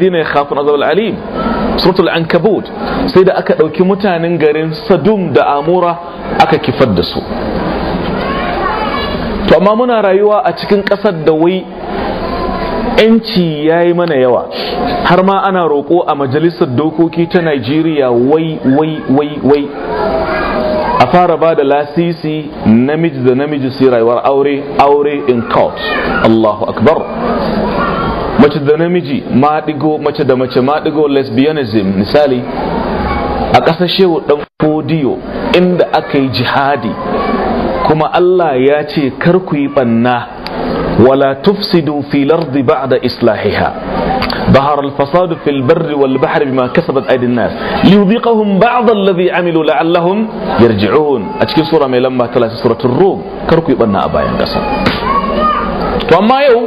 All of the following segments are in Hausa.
dina ya khafin azab al'alim suratul ankabut sai da aka ɗauki mutanen garin sadum da amura aka kifar da su to amma muna rayuwa a cikin ƙasar da wai yanci ya yi mana yawa har ma ana roƙo a majalisar dokoki ta najeriya wai wai wai wai a fara ba da lasisi namiji da namiji su rayuwar aure aure in court allahu akbar mace da namiji maɗigo mace da mace maɗigo lesbianism misali a ƙasar shehu ɗan fodiyo inda aka yi jihadi kuma Allah ya ce kar ku yi ɓanna wala tufsidu fi lardi ba'da islahiha ظهر الفساد في البر والبحر بما كسبت أيدي الناس ليذيقهم بعض الذي عملوا لعلهم يرجعون أتكي سورة من لما تلا سورة الروم كركو يبنى أبايا قصر وأما يو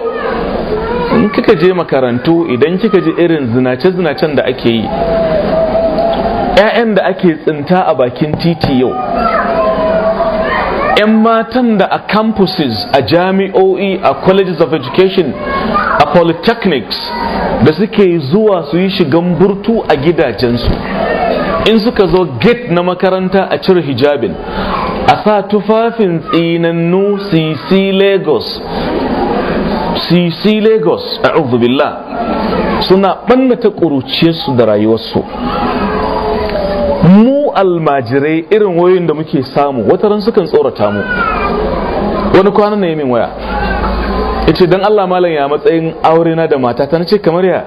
in kika je makarantu idan kika ji irin zinace-zinacen da ake yi 'ya'yan da ake tsinta a bakin titi yau 'yan matan da a campuses a jami'o'i a colleges of education a polytechnics da suke zuwa su yi shigan burtu a gidajensu. In suka zo gate na makaranta a cire hijabin a sa tufafin tsinannu cc lagos cc lagos a billah suna ɓannata ƙuruciyarsu da rayuwarsu. Mu almajirai irin wayoyin da muke samu wataran sukan tsorata mu. Wani kwanan na min waya ya ce don allah malam ya matsayin aure na da matata? Na ce kamar ya?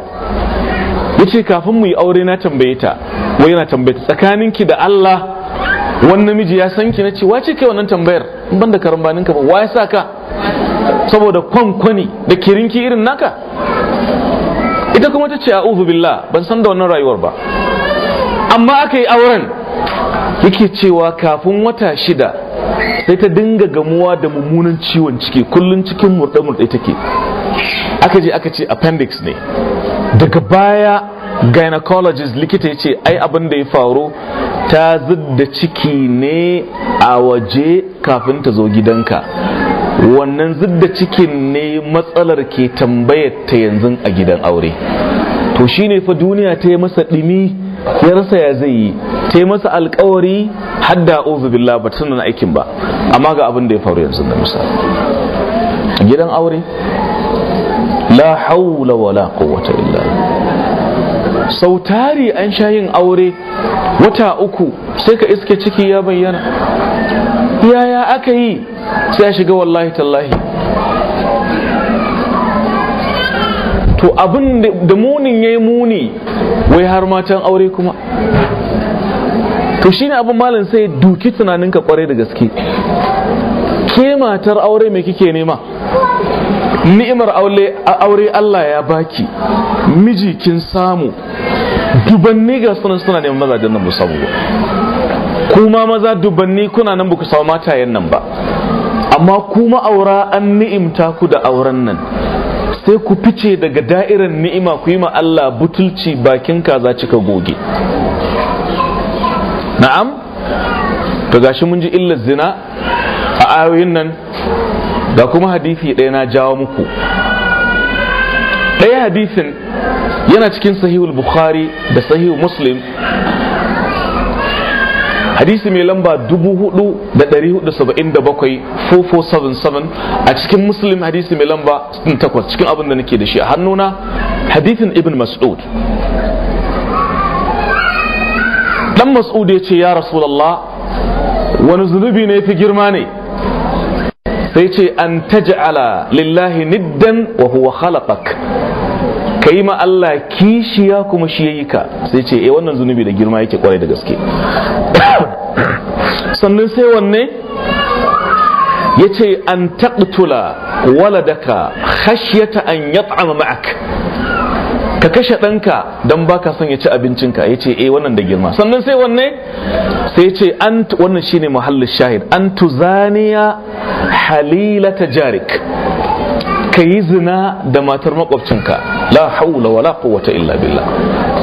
Ya ce kafin mu yi aure na tambaye ta wai yana tambaye ta tsakaninki da allah wani namiji ya san ki? Na ce wace kai wannan tambayar? Ban da karambanin ka ba wa ya sa ka? Saboda kwankwani da kirinki irin naka? Ita kuma ta ce a'udhu billah ban san da wannan rayuwar ba. Amma aka yi auren yake cewa kafin wata shida sai ta dinga gamuwa da mummunan ciwon ciki kullum cikin murɗe-murɗe take. Aka je aka ce appendix ne. Daga baya gynecologist likita ya ce ai abin da ya faru ta zidda ciki ne a waje kafin ta zo gidanka. Wannan zidda cikin ne matsalar ke tambayar ta yanzu a gidan aure. To shine fa duniya ta yi masa ɗimi ya rasa ya zai yi. Ta yi masa alkawari hadda uzu billah ba ta nuna aikin ba. Amma ga abin da ya faru yanzu da misali. Gidan aure la haula wala quwwata illa sau tari an sha yin aure wata uku sai ka iske ciki ya bayyana. Yaya aka yi? Sai ya shiga wallahi tallahi. To abin da munin ya yi muni wai har matan aure kuma. To shine abin malin sai duki tunaninka ƙwarai da gaske. Ke matar aure mai kike nema? Ni'imar aure Allah ya baki. Miji kin samu. Dubanni ga sunan suna neman mazajen nan musamman kuma maza dubanni kuna nan baku samu matayen nan ba. Amma kuma aura an ni'imta ku da auren nan. Sai ku fice daga da'irar ni'ima ku yi ma Allah butulci bakin kaza cika goge. Na'am? To gashi mun ji illar zina a ayoyin nan ga kuma hadisi ɗaya na jawo muku. Ɗaya hadisin yana cikin sahihul bukhari da sahihul muslim. Hadisi mai lamba 4477 a cikin muslim hadisi mai lamba 68 cikin abin da nake da shi a hannuna hadisin ibn mas'ud. Dan mas'ud ya ce ya rasulallah wani zunubi ne fi girma ne? Sai ce an taj'ala lillahi niddan wa huwa khalaqak. Ka yi ma Allah kishiya kuma shi yayi ka. Sai ce eh wannan zunubi da girma yake ƙwarai da gaske. Sannan sai wanne? Ya ce an taqtula waladaka khashyata an yat'ama ma'ak. Ka kashe ɗanka don baka son ya ci abincinka. Ya ce eh wannan da girma. Sannan sai wanne? Sai ya ce an wannan shine muhallin shahid. An tuzaniya halilata jarik. Ka yi zina da matar makwabcinka la haula wala quwwata illa billah.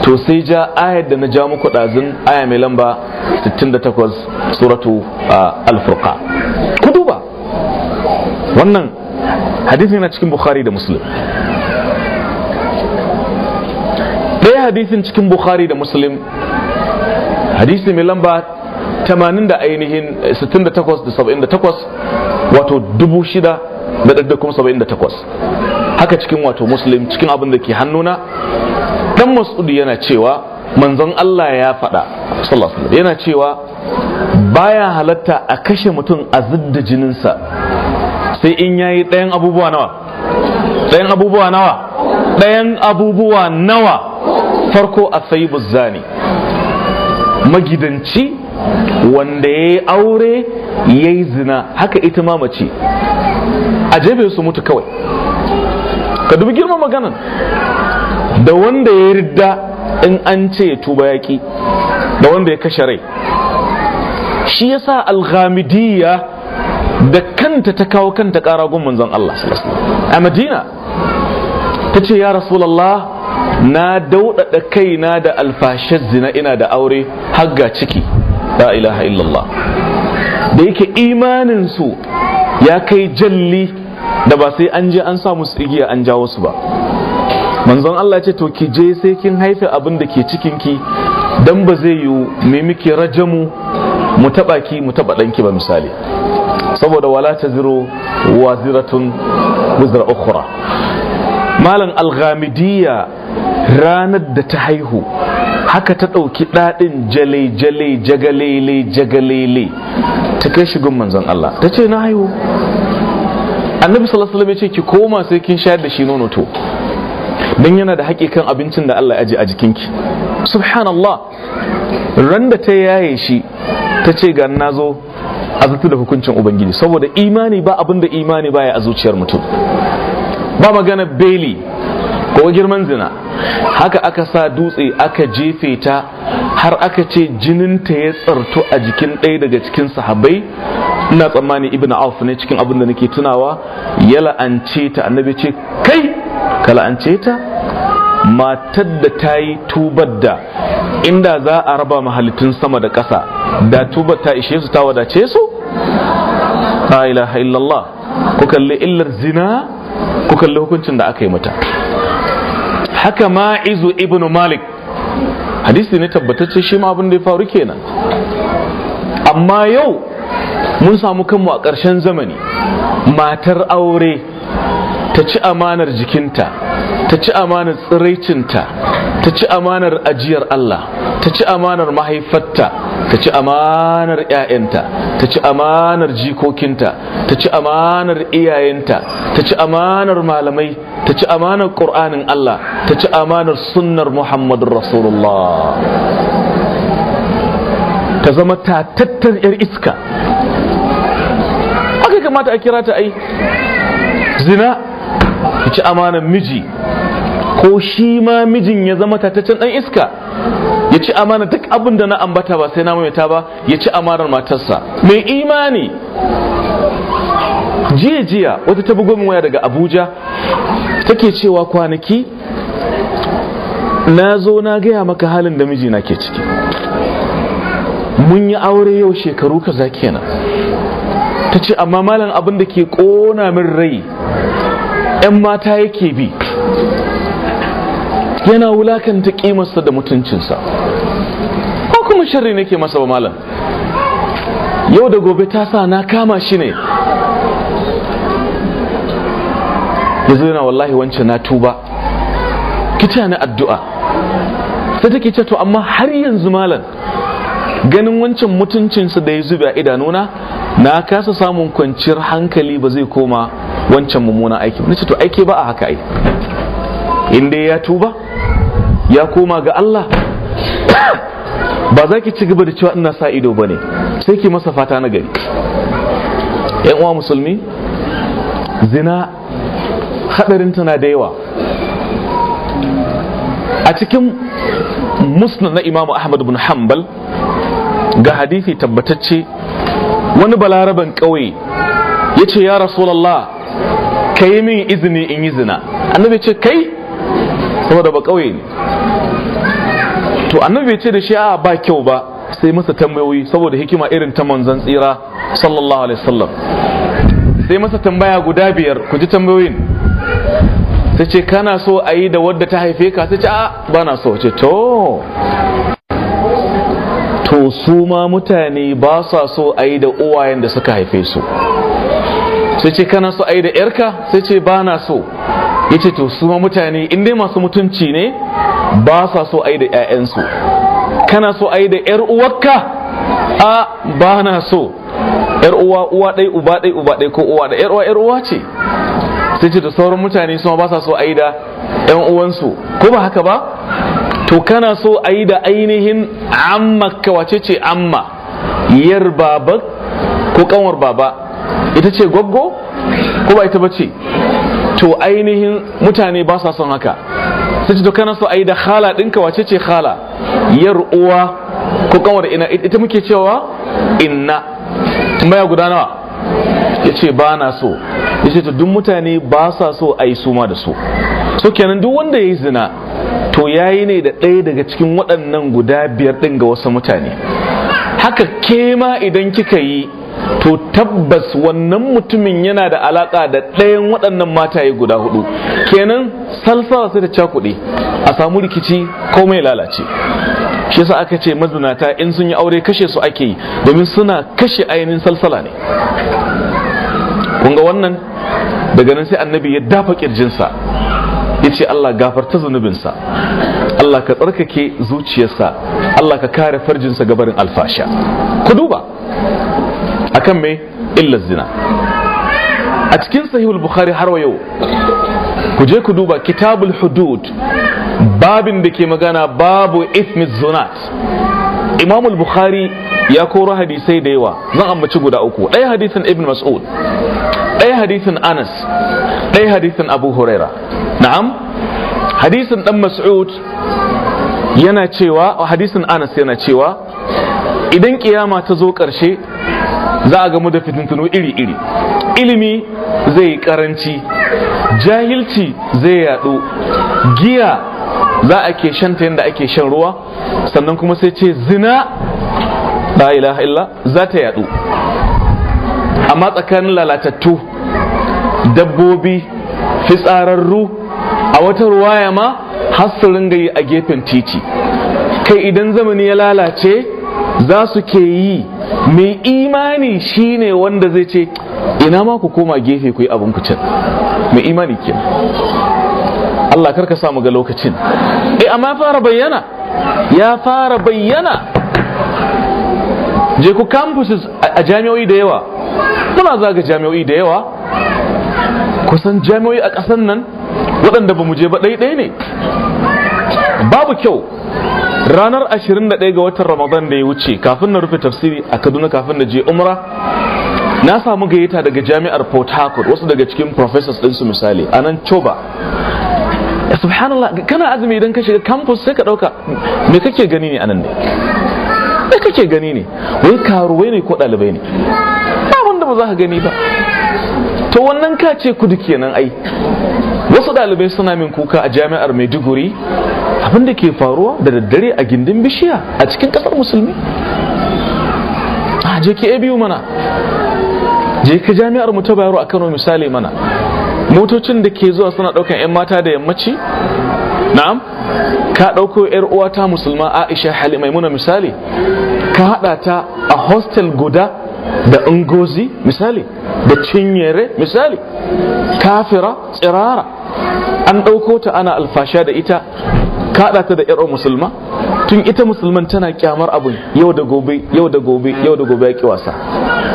To sai ja ayar da na ja muku ɗazun aya mai lamba 68 suratu al-furqa ku duba. Wannan hadisi yana cikin bukhari da muslim. Hadisin cikin bukhari da muslim hadisi mai lamba 80 da ainihin 68 da 78 wato 6,78 haka cikin wato muslim cikin abin da ke hannuna dan mas'udi yana cewa manzon Allah ya faɗa sallallahu yana cewa baya halatta a kashe mutum a zidda jininsa sai in yayi ɗayan abubuwa nawa? Ɗayan abubuwa nawa? Ɗayan abubuwa nawa? Farko a sayi zani magidanci wanda ya yi aure ya yi zina. Haka ita ma mace. A jebe su mutu kawai. Ka dubi girman maganan. Da wanda ya ridda in an ce ya tuba yaƙi da wanda ya kashe rai. Shi yasa alghamidiyya da kanta ta kawo kanta ƙara gun manzon Allah a Madina ta ce ya Rasulallah na daudada kaina da alfashar zina ina da aure hagga ciki. La ilaha illallah. Da yake imanin su ya kai jalli da ba sai an je an sa musu igiya an jawo su ba. Manzon Allah ce to ki je sai kin haife abin da ke cikin ki dan ba zai yi mai miki rajamu mu taba ki mu taba danki ba misali. Saboda wala taziru waziratun wizra ukhra. Malam alghamidiyya ranar da ta haihu haka ta ɗauki ɗaɗin jale-jale jagalele jagalele. Ta kai shigun manzon Allah. Ta ce na haihu. Annabi sallallahu alaihi ya ce ki koma sai kin shayar da shi nono to. Dan yana da hakikan abincin da Allah ya aje a jikinki. Subhanallah. Ran da ta yaye shi ta ce ga na zo azatu da hukuncin ubangiji. Saboda imani ba abin da imani baya a zuciyar mutum. Ba magana beli. Ko girman zina. Haka aka sa dutse aka jefe ta har aka ce jininta ya tsarto a jikin ɗaya daga cikin sahabbai. Ina tsammani ibn auf ne cikin abin da nake tunawa ya la'ance ta. Annabi ce kai ka la'ance ta? Matar da ta yi tubar da inda za a raba mahalittun sama da ƙasa da tubar ta ishe su ta wadace su? La ilaha illallah. Ku kalli illar zina ku kalli hukuncin da aka yi mata. Haka ma'izu ibn malik. Hadisi ne tabbatacce shi ma abin da ya faru kenan. Amma yau mun samu kanmu a ƙarshen zamani. Matar aure. Ta ci amanar jikinta ta ci amanar tsiraicinta ta ci amanar ajiyar Allah ta ci amanar mahaifarta ta ci amanar 'ya'yanta ta ci amanar jikokinta ta ci amanar iyayenta ta ci amanar malamai ta ci amanar ƙur'anin Allah ta ci amanar sunnar Muhammadun Rasulullah ta zama tatattar 'yar iska haka kamata a kira ta ai zina ya ci amanar miji. Ko shi ma mijin ya zama tataccen ɗan iska ya ci amana duk abin da na ambata ba sai na maimaita ba ya ci amanar matarsa. Mai imani. Jiya jiya wata ta bugo waya daga abuja take cewa kwanaki na zo na gaya maka halin da mijina ke ciki. Mun yi aure yau shekaru kaza kenan. Ta ce amma malam abin da ke kona min rai 'yan mata yake bi yana wulaƙanta kimarsa da mutuncinsa. Ko kuma sharri nake masa ba malam. Yau da gobe ta sa na kama shi ne. Yanzu yana wallahi wancan na tuba. Kita na addu'a. Sai take ce to amma har yanzu malam ganin wancan mutuncinsa da ya zube a idanuna na kasa samun kwanciyar hankali ba zai koma wancan mummunan aiki. Na ce to aike ba a haka ai. Inda ya tuba ya koma ga Allah ba za ki ci gaba da cewa ina sa ido ba ne sai ki masa fata na gari. Yan uwa musulmi zina hadarin tana da yawa. A cikin musnad na imamu ahmad bin hanbal ga hadithi tabbatacce wani balaraban ƙauye ya ce ya rasulallah ka yi min izini in yi zina. Annabi ce kai? Saboda ba ƙauye ne. To annabi ce da shi a ba kyau ba. Sai masa tambayoyi saboda hikima irin ta manzon tsira sallallahu alaihi wasallam. Sai masa tambaya guda biyar ku ji tambayoyin. Ta ce kana so a yi da wadda ta haife ka? Ta ce a ba na so. Ce to. To su ma mutane ba sa so a yi da uwayen da suka haife su. Sai ce kana so a yi da yarka sai ce ba na so. Ya ce to su ma mutane in dai masu mutunci ne ba sa so a yi da 'ya'yansu kana so a yi da 'yar uwarka? A ba na so. 'yar uwa uwa ɗai uba ɗai uba ɗai ko uwa da 'yar uwa 'yar uwa ce. Sai ce da sauran mutane su ma ba sa so a yi da 'yan uwansu. Ko ba haka ba? To kana so a yi da ainihin amma wace ce amma? Yar baba ko kanwar baba? Ita ce gwaggo ko ba ita ba ce? To ainihin mutane ba sa son haka. Sai ce to kana so a yi da khala ɗinka wace ce khala? Yar uwa ko kanwar ina? Ita muke cewa inna. Tambaya guda nawa? Ya ce ba na so. Ya ce to duk mutane ba sa so a yi suma da su. So kenan duk wanda ya yi zina to ya yi ne da ɗaya daga cikin waɗannan guda biyar ɗin ga wasu mutane. Haka ke ma idan kika yi to tabbas wannan mutumin yana da alaƙa da ɗayan waɗannan mataye guda huɗu kenan salsala sai ta cakuɗe a samu rikici ko mai lalace. Shi yasa aka ce mazinata in sun yi aure kashe su ake yi domin suna kashe ainihin salsala ne. Kun ga wannan? Daga nan sai annabi ya dafa kirjinsa ya ce Allah gafarta zunubinsa Allah ka tsarkake zuciyarsa Allah ka kare farjinsa gabarin alfasha. Ku duba akan mai illar zina. A cikin sahihul bukhari har wa yau ku je ku duba kitabul hudud babin da ke magana babu ismit zunat. Imamul bukhari ya koro hadisai da yawa. Zan ambaci guda uku. Ɗaya hadisin ibn mas'ud ɗaya hadisin anas ɗaya hadisin abu huraira. Na'am? Hadisin dan mas'ud yana cewa hadisin anas yana cewa idan kiyama ta zo ƙarshe za a gamu da fitintunu iri-iri. Ilimi zai karanci jahilci zai yadu giya za a ke shanta yadda ake shan ruwa sannan kuma sai ce zina la ilaha illa za ta yadu. Amma tsakanin lalatattu dabbobi fitsararru a wata ruwaya ma ringa yi a gefen titi. Kai idan zamani ya lalace za su ke yi mai imani shine wanda zai ce ina ma ku koma gefe ku yi abin ku can. Mai imani ke Allah kar ka samu ga lokacin. Eh amma fara bayyana. Ya fara bayyana. Je ku campuses a jami'o'i da yawa. Muna zaga jami'o'i da yawa. Kusan jami'o'i a ƙasar nan waɗanda ba mu je ba ɗaiɗai ne. Babu kyau. Ranar 21 ga watan ramadan da ya wuce kafin na rufe tafsiri a kaduna kafin na je umra na samu gayyata daga jami'ar port harcourt wasu daga cikin professors ɗinsu misali a nan coba subhanallah kana azumi idan ka shiga campus sai ka ɗauka me kake gani ne a nan ne? Me kake gani ne? Wai karuwai ne ko ɗalibai ne? Abin da ba za ka gani ba. To wannan ka ce kudu kenan ai. Wasu ɗalibai suna min kuka a jami'ar maiduguri. Abin da ke faruwa da daddare a gindin bishiya a cikin ƙasar musulmi. A je ke biyu mana. Je ka jami'ar mu ta bayaro a kano misali mana. Motocin da ke zuwa suna ɗaukan 'yan mata da yammaci. Na'am ka ɗauko 'yar uwata musulma aisha hali maimuna misali. Ka haɗa ta a hostel guda da ungozi misali. Da cinyere misali kafira tsirara. An ɗauko ta ana alfasha da ita kaɗa ta da ƴar musulma. Tun ita musulman tana kyamar abun yau da gobe yau da gobe yau da gobe ya wasa.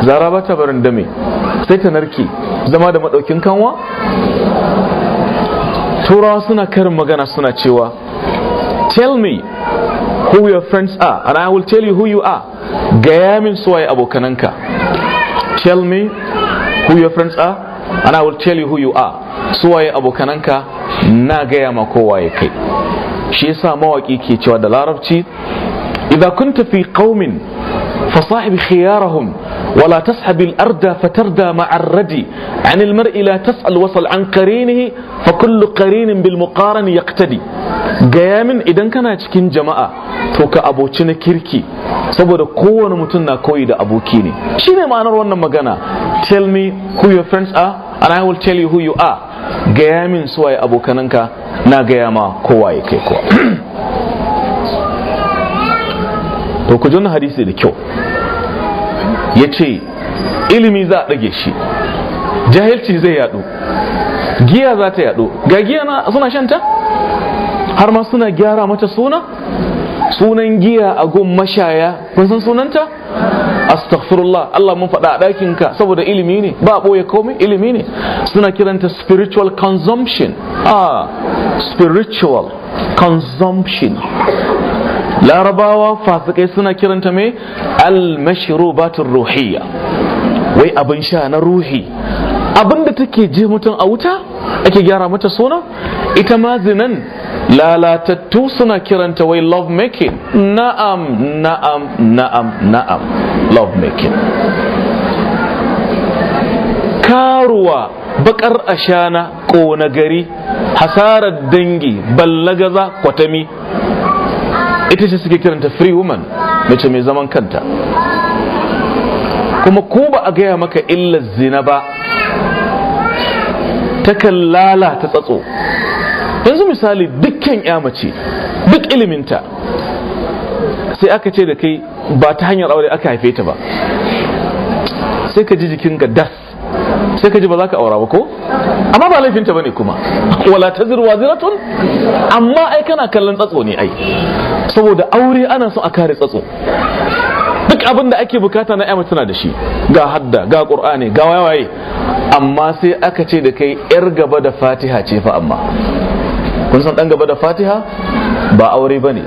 Zara ba ta barin dame sai ta narke. Zama da maɗaukin kanwa? Turawa suna karin magana suna cewa tell me who your friends are and I will tell you who you are. Gaya min suwaye abokananka. Tell me who your friends are and I will tell you who you are. Su waye abokananka na gaya ma kowa ya kai. Shi yasa mawaki ke cewa da larabci idza kunta fi qaumin fasahib khiyarahum ولا تسحب الأردى فتردى مع الردي عن المرء لا تسأل وصل عن قرينه فكل قرين بالمقارن يقتدي gayamin idan kana cikin jama'a to ka aboci na kirki saboda kowane mutum na koyi da aboki ne shine ma'anar wannan magana tell me who your friends are and I will tell you who you are gaya min suwaye abokananka na gaya ma kowa ya kai kowa to ku jona hadisi da kyau ya ce ilimi za a ɗage shi jahilci zai yadu giya za ta yadu ga giya na suna shanta? Har ma suna gyara mata suna? Sunan giya a gun mashaya kun san sunanta? Astaghfirullah Allah mun faɗa a ɗakinka saboda ilimi ne ba ɓoye komai ilimi ne. Suna kiranta spiritual consumption. Ah spiritual consumption. Larabawa fasikai suna kiranta mai al-mashrubatur ruhiyya. Wai abin sha na ruhi. Abin da take je mutum a wuta ake gyara mata suna? Ita ma zinan lalatattu suna kiranta wai love making na'am na'am na'am na'am love making karuwa bakar ashana ƙona gari hasarar dangi ballagaza kwatami. Ita ce suke kiranta free woman mace mai zaman kanta. Kuma ko ba a gaya maka illar zina ba takan lalata tsatso. Yanzu misali dukkan ya mace duk iliminta sai aka ce da kai ba ta hanyar aure aka haife ta ba. Sai ka ji jikinka das. Sai ka ji ba za ka aura ba ko? Amma ba laifinta ba ne kuma. Wala tazir waziratun? Amma ai kana kallon tsatso ne ai. Saboda aure ana son a kare tsatso. Duk abin da ake buƙata na yamma tana da shi. Ga hadda ga qur'ani ga waye amma sai aka ce da kai yar gaba da fatiha ce fa amma. Kun san dan gaba da fatiha? Ba aure ba ne.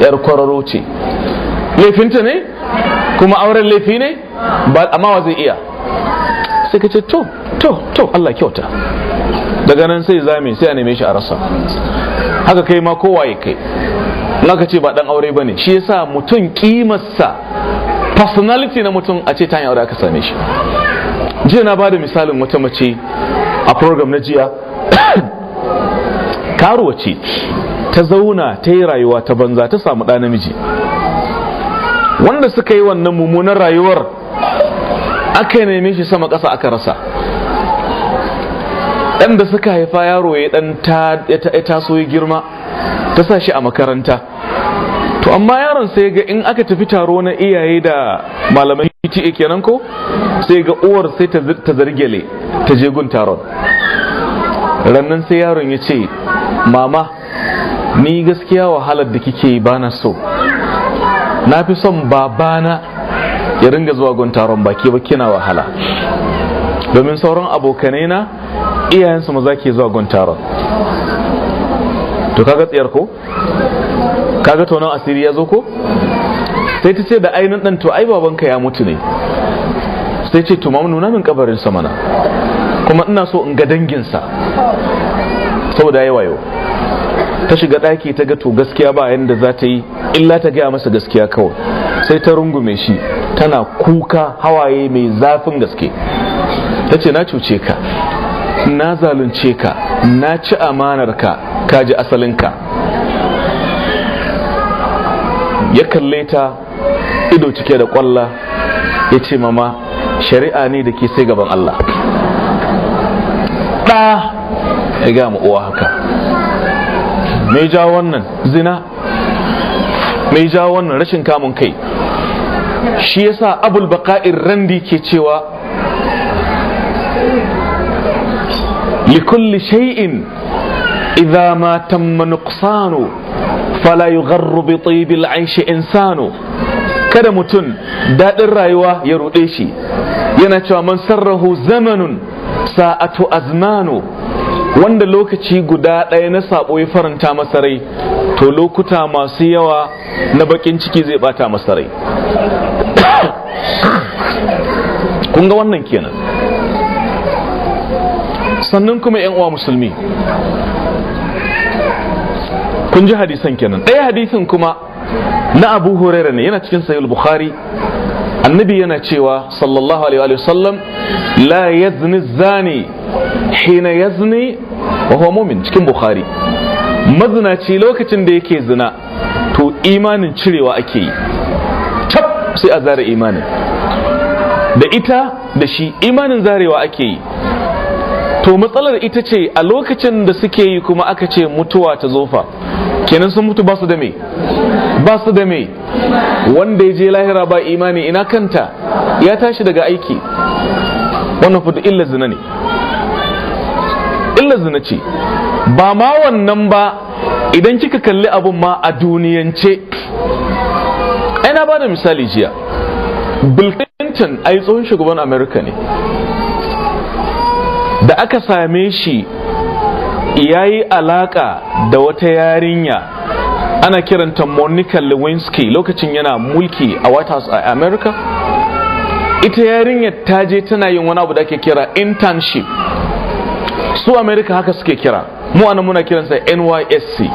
Yar kwararo ce. Laifinta ne? Kuma auren laifi ne? Amma wa zai iya? Sai ka ce to to to Allah kyauta. Daga nan sai zame sai a neme shi a rasa. Haka kai ma kowa ya kai naka ce ba dan aure ba ne shi yasa mutum kimarsa personality na mutum a ce ta aure aka same shi. Jiya na ba da misalin wata mace a program na jiya. Karuwa ce ta zauna ta yi rayuwa ta banza ta samu ɗa namiji. Wanda suka yi wannan mummunan rayuwar aka neme shi sama ƙasa aka rasa. Ɗan da suka haifa yaro ya ɗan taso ya girma ta sa shi a makaranta. To amma yaron sai ga in aka tafi taro na iyaye da malamai PTA kenan ko sai ga uwar sai ta zargele ta je gun taron. Rannan sai yaron ya ce mama ni gaskiya wahalar da kike yi bana so. Na fi son babana ya ringa zuwa gun taron baki ba kina wahala. Domin sauran abokanai na iyayensu maza ke zuwa gun taron. To kaga tsiyar ko? Kaga tonon asiri ya zo ko? Sai ta ce da ainihin dan to ai babanka ya mutu ne. Sai ce to mamu nuna min kabarin sa mana. Kuma ina so in ga danginsa. Saboda yayi wayo. Ta shiga ɗaki ta ga to gaskiya ba yanda za ta yi illa ta gaya masa gaskiya kawai. Sai ta rungume shi. Tana kuka hawaye mai zafin gaske. Ta ce na cuce ka na zalunce ka na ci amanar ka ka ji asalinka. Ya kalle ta ido cike da kwalla ya ce mama shari'a ne da ke sai gaban Allah. Ɗa ya ga uwa haka. Mai ja wannan? Zina? Mai ja wannan? Rashin kamun kai. Shi yasa abul baka'ir randi ke cewa likulli shay'in idza ma tamma nuqsanu fala yugharru bi tibil aishi insanu kada mutum daɗin rayuwa ya ruɗe shi yana cewa man sarrahu zamanun sa'atu azmanu wanda lokaci guda ɗaya na saɓo ya faranta masa rai to lokuta masu yawa na bakin ciki zai bata masa rai. Ga wannan kenan. Sannan kuma yan uwa musulmi kun ji hadisan kenan. Ɗaya hadisin kuma na abu huraira ne yana cikin sahih bukhari annabi yana cewa sallallahu alaihi wa sallam la yazni zani hina yazni wa huwa mumin. Cikin bukhari. Mazinaci lokacin da yake zina to imanin cirewa ake yi. Cap sai a zare imanin. Da ita da shi imanin zarewa ake yi. To matsalar ita ce a lokacin da suke yi kuma aka ce mutuwa ta zofa kenan sun mutu ba su da me? Ba su da me? Wanda ya je lahira ba imani ina kanta? Ya tashi daga aiki. Wannan fudu illa zina ne. Illa zina ce. Ba ma wannan ba idan kika kalli abun ma a duniyance. Ai na ba da misali jiya. Bill clinton ai tsohon shugaban america ne. Da aka same shi ya yi alaka da wata yarinya. Ana kiranta monica lewinsky. Lokacin yana mulki a white house a america. Ita yarinyar ta je tana yin wani abu da ake kira internship. Su america haka suke kira. Mu ana muna kiransa nysc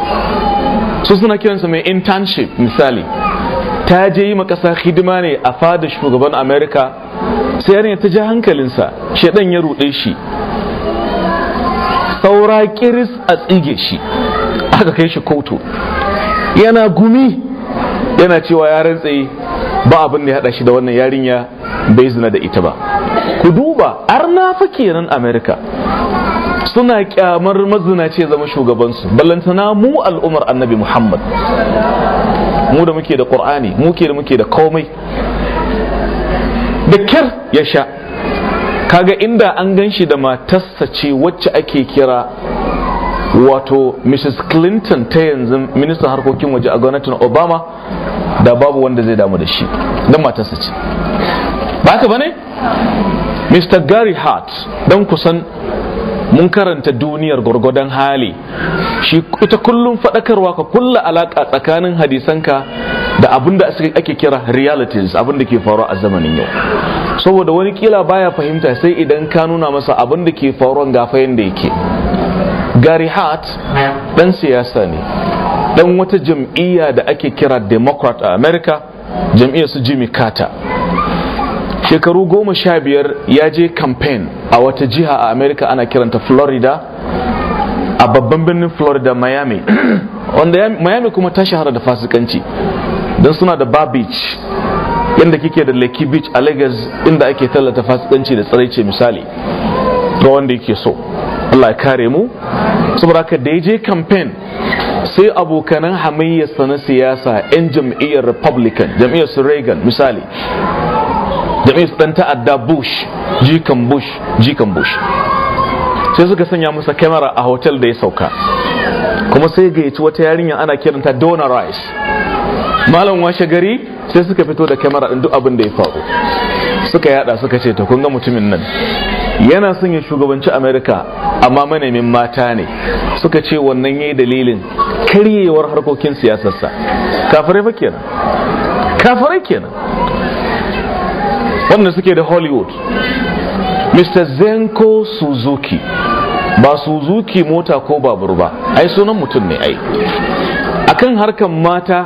su suna kiransa mai internship misali. Ta je yi makasa hidima ne a fada shugaban america. Sai yarinya ta ji hankalinsa. Shaɗan ya ruɗe shi. Saura kiris a tsige shi. Aka kai shi kotu. Yana gumi yana cewa ya rantse ba abin da ya haɗa shi da wannan yarinya bai zina da ita ba. Ku duba arna fa kenan america. Suna kyamar mazinaci zama shugabansu. Ballantana mu al'umar annabi muhammad. Mu da muke da qur'ani muke da muke da komai. Da kyar ya sha. Kaga inda an gan shi da matarsa ce wacce ake kira wato mrs clinton ta yanzu ministan harkokin waje a gwamnatin obama da babu wanda zai damu da shi don matarsa ce. Ba haka ba ne? Mr gary hart don kusan mun karanta duniyar gwargwadon hali. Shi ita kullum faɗakarwa ka kulla alaƙa tsakanin hadisanka da abin da ake kira realities abin da ke faruwa a zamanin yau. Saboda wani kila baya fahimta sai idan ka nuna masa abin da ke faruwa gafa yadda yake. Gary hart dan siyasa ne dan wata jam'iyya da ake kira democrat a america jam'iyyar su jimmy carter. Shekaru goma sha biyar ya je campaign a wata jiha a america ana kiranta florida a babban birnin florida miami. Wanda miami kuma ta shahara da fasikanci don suna da bar beach yadda kike da Lekki Beach a Lagos inda ake tallata fasikanci da tsiraice misali ga wanda yake so. Allah ya kare mu. Saboda haka da ya je campaign sai abokanan hamayyarsa na siyasa 'yan jam'iyyar Republican jam'iyyar su Reagan misali jam'iyyar su dan ta'adda Bush jikan Bush jikan Bush. Sai suka sanya masa kyamara a hotel da ya sauka. Kuma sai gayyaci wata yarinya ana kiranta Donna Rice. Malam washe gari sai suka fito da kyamara ɗin duk abin da ya faru. Suka yada suka ce ta kunga mutumin nan. Yana son ya shugabanci amerika amma manamin mata ne. Suka ce wannan yayi dalilin karyewar harkokin siyasarsa. Kafirai fa kenan. Kafirai kenan. Wanda suke da hollywood. Mr zenko suzuki. Ba suzuki mota ko babur ba. Ai sunan mutum ne ai. Akan harkan mata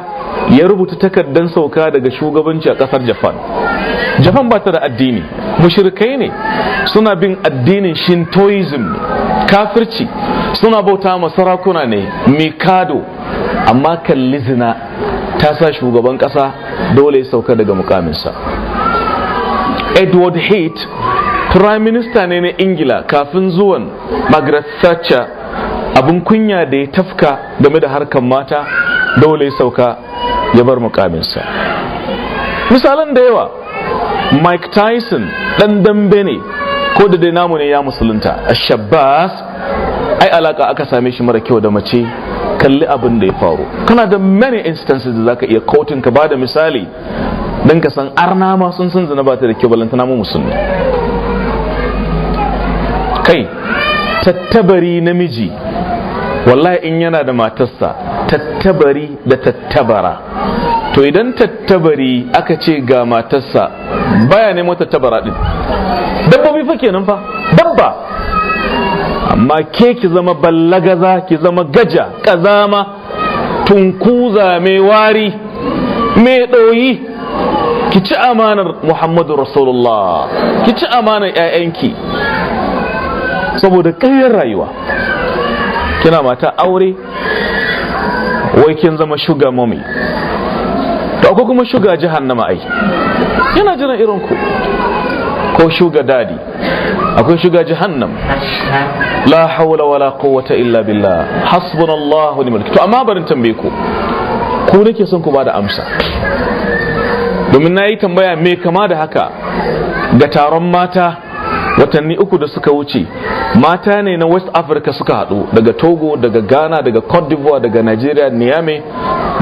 ya rubuta takardar sauka daga shugabanci a ƙasar japan. Japan ba ta da addini. Mushrikai ne. Suna bin addinin shintoism kafirci. Suna bauta ma sarakuna ne. Mikado. Amma kalli zina ta sa shugaban kasa dole ya sauka daga mukaminsa. Edward heath prime minister ne na ingila kafin zuwan margaret thatcher. Abin kunya da ya tafka game da harkar mata dole ya sauka ya bar mukaminsa. Misalan da yawa mike tyson dan dambe ne ko da dai namu ne ya musulunta. A shabbas ai alaka aka same shi mara kyau da mace kalli abin da ya faru. Kana da many instances da zaka iya kotun ka ba da misali. Dan ka san arna ma sun san zina ba ta da kyau balantana mu musulmi. Kai tattabari namiji wallahi in yana da matarsa tattabari da tattabara. To idan tattabari aka ce ga matarsa baya nemo tattabara din. Dabbobi fa kenan fa dabba. Amma ke ki zama ballagaza ki zama gaja kazama tunkuza mai wari mai ɗoyi ki ci amanar muhammadu rasulullah. Ki ci amanar 'ya'yanki saboda ƙayyar rayuwa. Kina mata aure wai kin zama shuga mommy. To akwai kuma shuga jahannama ai. Yana jiran irin ku. Ko shuga daɗi akwai shuga jahannam. La hawla wala quwwata illa billah. Hasbunallahu ni'mal to amma barin tambaye ku. Ku nake son ku ba da amsa. Domin na yi tambaya me kama da haka ga taron mata watanni uku da suka wuce. Mata ne na west africa suka haɗu daga togo daga ghana daga cote d'ivoire daga nigeria niamey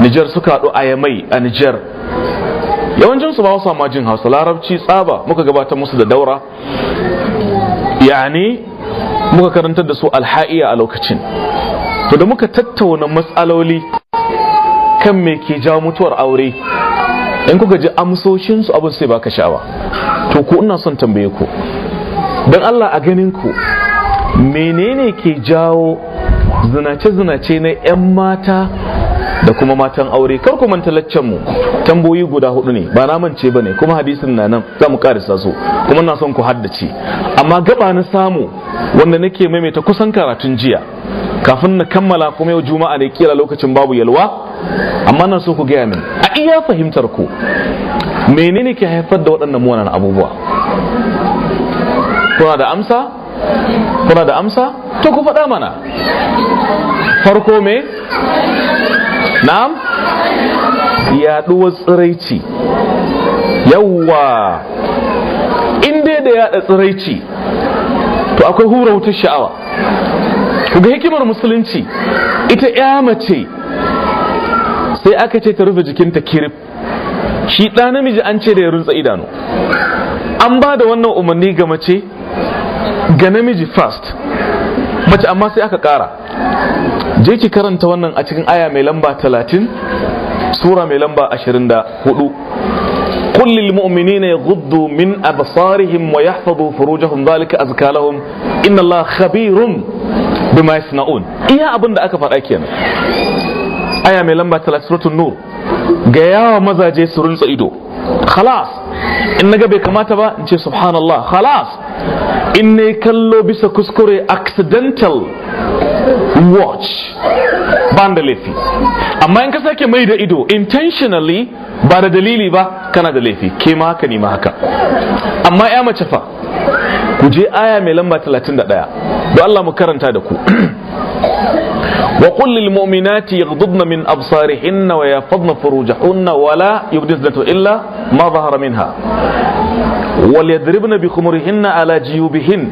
niger suka haɗu a yamai a niger. Yawancin su ba su ma jin hausa larabci tsaba muka gabatar musu da daura. Yani muka karantar da su alha'iya a lokacin. To da muka tattauna matsaloli kan me ke jawo mutuwar aure in kuka ji amsoshinsu abin sai baka sha'awa. To ku ina son tambaye ku. Don Allah a ganin ku menene ke jawo zinace-zinace na 'yan mata da kuma matan aure? Kar ku manta mu. Tamboyi guda huɗu ne. Ba na mance ba ne kuma hadisin na nan. Za mu karisa su. Kuma na son ku haddace. Amma gaba na samu wanda nake maimaita kusan karatun jiya. Kafin na kammala kuma yau juma'a ne kira lokacin babu yalwa. Amma na so ku gaya min a iya fahimtar ku menene ke haifar da waɗannan munanan abubuwa? Kuna da amsa? Kuna da amsa? To ku faɗa mana. Farko me? Na'am? Yaɗuwar tsiraici. Yawwa in dai da yaɗa tsiraici to akwai hura wutar sha'awa. Ku ga hikimar musulunci. Ita ya mace sai aka ce ta rufe jikinta kirif shi ɗa namiji an ce da ya runtsa idanu an ba da wannan umarni ga mace ga namiji fast mace amma sai aka ƙara je ki karanta wannan a cikin aya mai lamba 30 sura mai lamba 24 قل للمؤمنين يغضوا من أبصارهم ويحفظوا فروجهم ذلك أزكى لهم إن الله خبير بما يصنعون إيا أبن دا aya mai lamba ta lasiratun nur. Ga yawa mazaje su rintsa ido. Khalas. In na ga bai kamata ba in ce subhanallah. Khalas. In ne kallo bisa kuskure accidental watch ban da laifi. Amma in ka sake mai da ido intentionally ba da dalili ba kana da laifi. Ke ma haka ne ma haka. Amma ya mace fa ku je aya mai lamba 31 don Allah mu karanta da ku. وقل للمؤمنات يغضضن من أبصارهن ويحفظن فروجهن ولا يبدين إلا ما ظهر منها. وليضربن بخمرهن على جيوبهن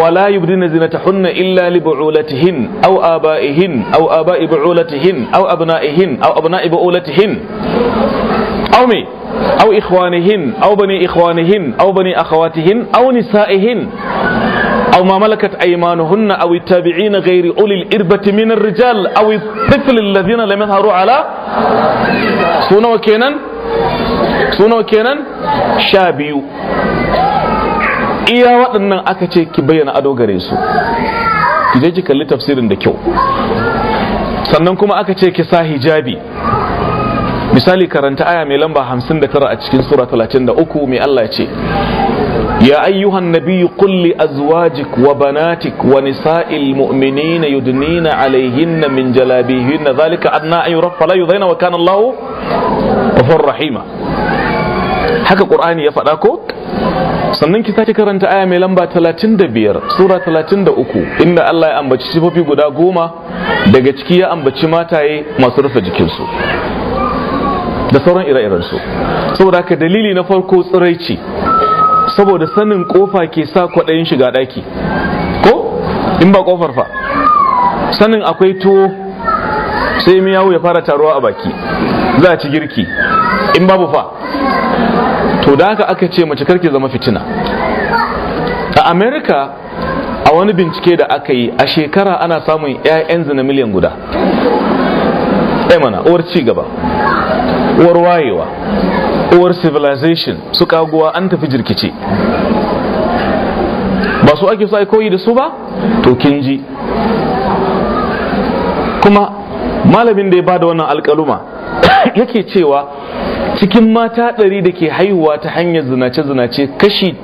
ولا يبدين زينتهن إلا لبعولتهن أو آبائهن أو آباء بعولتهن أو أبنائهن أو أبناء بعولتهن أو مي أو إخوانهن أو بني إخوانهن أو بني أخواتهن أو نسائهن. أو ما ملكت أيمانهن أو التابعين غير أولي الإربة من الرجال أو الطفل الذين لم يظهروا على سونا وكينا سونا وكينا شابيو iya waɗannan aka ce ki bayyana ado gare su ki je ki kalli tafsirin da kyau sannan kuma aka ce ki sa hijabi misali karanta aya mai lamba 59 a cikin sura 33 mai Allah ya ce يا أيها النبي قل لأزواجك وبناتك ونساء المؤمنين يدنين عليهن من جلابيهن ذلك أدنى أن يرف فلا يضين وكان الله غفور رحيما haka ƙur'ani ya faɗa ko sannan ki sake karanta aya mai lamba 35 sura 33 inda Allah ya ambaci sifofi guda goma daga ciki ya ambaci mataye masu rufe jikinsu Da sauran ire-irensu. Saboda haka dalili na farko tsiraici. Saboda sanin ƙofa ke sa kwaɗayin shiga ɗaki. Ko? In ba ƙofar fa. Sanin akwai tuwo sai miyawu ya fara taruwa a baki. Za a ci girki. In babu fa. To da haka aka ce mace karki zama fitina. A america a wani bincike da aka yi a shekara ana samun 'ya'yan zina miliyan guda. Mana uwar ci gaba. Uwar wayewa uwar civilization su kaguwa an tafi jirkice. Ba su ake so ai koyi da su ba? To kin ji. Kuma malamin da ya ba da wannan alkaluma yake cewa cikin mata ɗari da ke haihuwa ta hanyar zinace-zinace kashi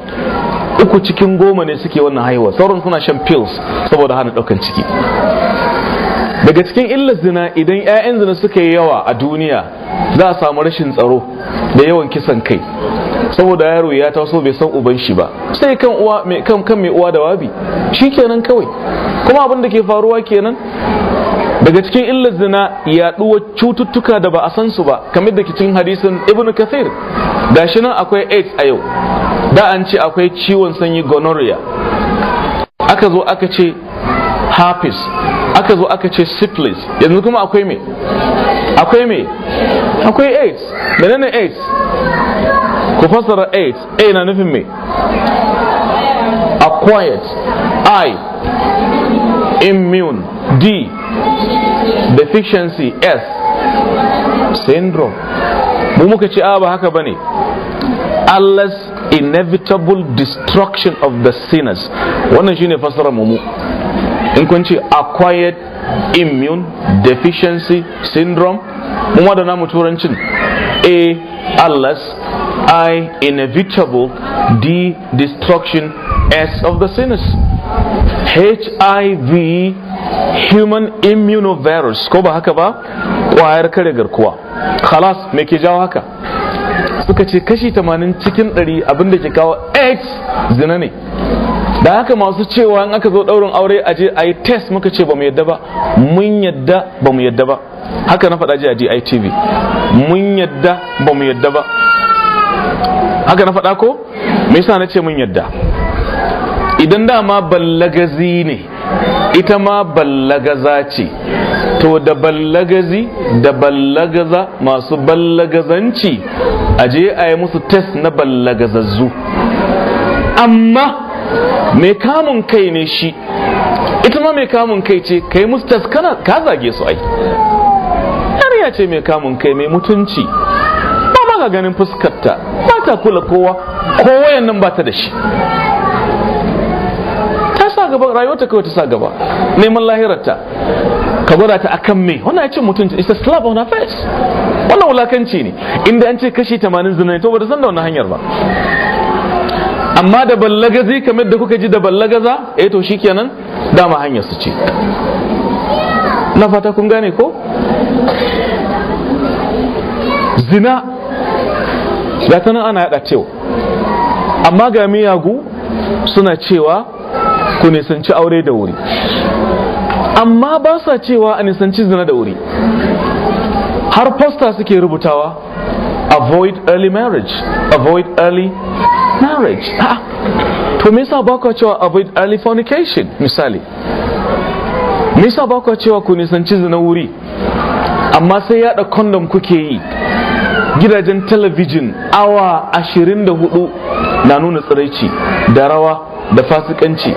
uku cikin goma ne suke wannan haihuwa. Sauran suna shan pills saboda hana ɗaukan ciki. Daga cikin illar zina idan 'ya'yan zina suka yi yawa a duniya za a samu rashin tsaro da yawan kisan kai. Saboda yaro ya taso bai san uban shi ba sai kan uwa mai kan kan mai uwa da wabi. Shikenan kawai. Kuma abin da ke faruwa kenan? Daga cikin illar zina yaduwar cututtuka da ba a san su ba kamar da cikin hadisin ibnu kathir. Gashi nan akwai aids a yau. Da an ce akwai ciwon sanyi gonorrhea. Aka zo aka ce herpes. Aka zo aka ce syphilis. Yanzu kuma akwai me? Akwai me? Akwai aids. Menene aids? Ku fassara aids. A na nufin me? Acquired i. Immune. D. Deficiency. S. Syndrome. Mu muka ce a ba haka ba ne Allah's inevitable destruction of the sinners. Wannan shine fassarar mu. In kun ce acquired immune deficiency syndrome. Mu ma da namu turancin a Allah's I inevitable D destruction S of the sinners HIV human immunovirus. Ko ba haka ba? Kwayar kare garkuwa. Khalas me ke jawo haka? Suka ce kashi 80 cikin 100 abin da ke kawo AIDS zina ne. Da haka masu cewa in aka zo daurin aure a je a yi test muka ce ba mu yadda ba. Mun yadda ba mu yadda ba. Haka na faɗa ji a DITV mun yadda ba mu yadda ba. Haka na faɗa ko? Me yasa na ce mun yadda? Idan dama ballagazi ne ita ma ballagaza ce. To da ballagazi da ballagaza masu ballagazanci a je a yi musu test na ballagazazzu. Amma mai kamun kai ne shi? Ita ma mai kamun kai ce? Ka yi musu test kana ka zage su ai. Yariya ce mai kamun kai mai mutunci. Ba ma ka ganin fuskarta ba ta kula kowa kowayen nan ba ta da shi. Ta sa gaba rayuwarta kawai ta sa gaba. Neman lahirarta. Ka gwada ta akan me? Wannan ya ce mutunci it's a on her face. Wannan wulakanci ne. Inda an ce kashi 80 zina to ba da san da wannan hanyar ba. Amma da ballagazi kamar da kuka ji da ballagaza eh to shikenan dama hanyar su ce. Na fata kun gane ko? Zina ga ta nan ana yada cewa. Amma ga miyagu suna cewa ku nisanci aure da wuri. Amma ba sa cewa a nisanci zina da wuri. Har posta suke rubutawa avoid early marriage avoid early marriage. To me yasa ba ku cewa avoid early fornication misali. Me yasa ba ku cewa ku nisanci zina wuri amma sai yada condom kuke yi. Gidajen talabijin awa 24 na nuna tsiraici da rawa da fasikanci.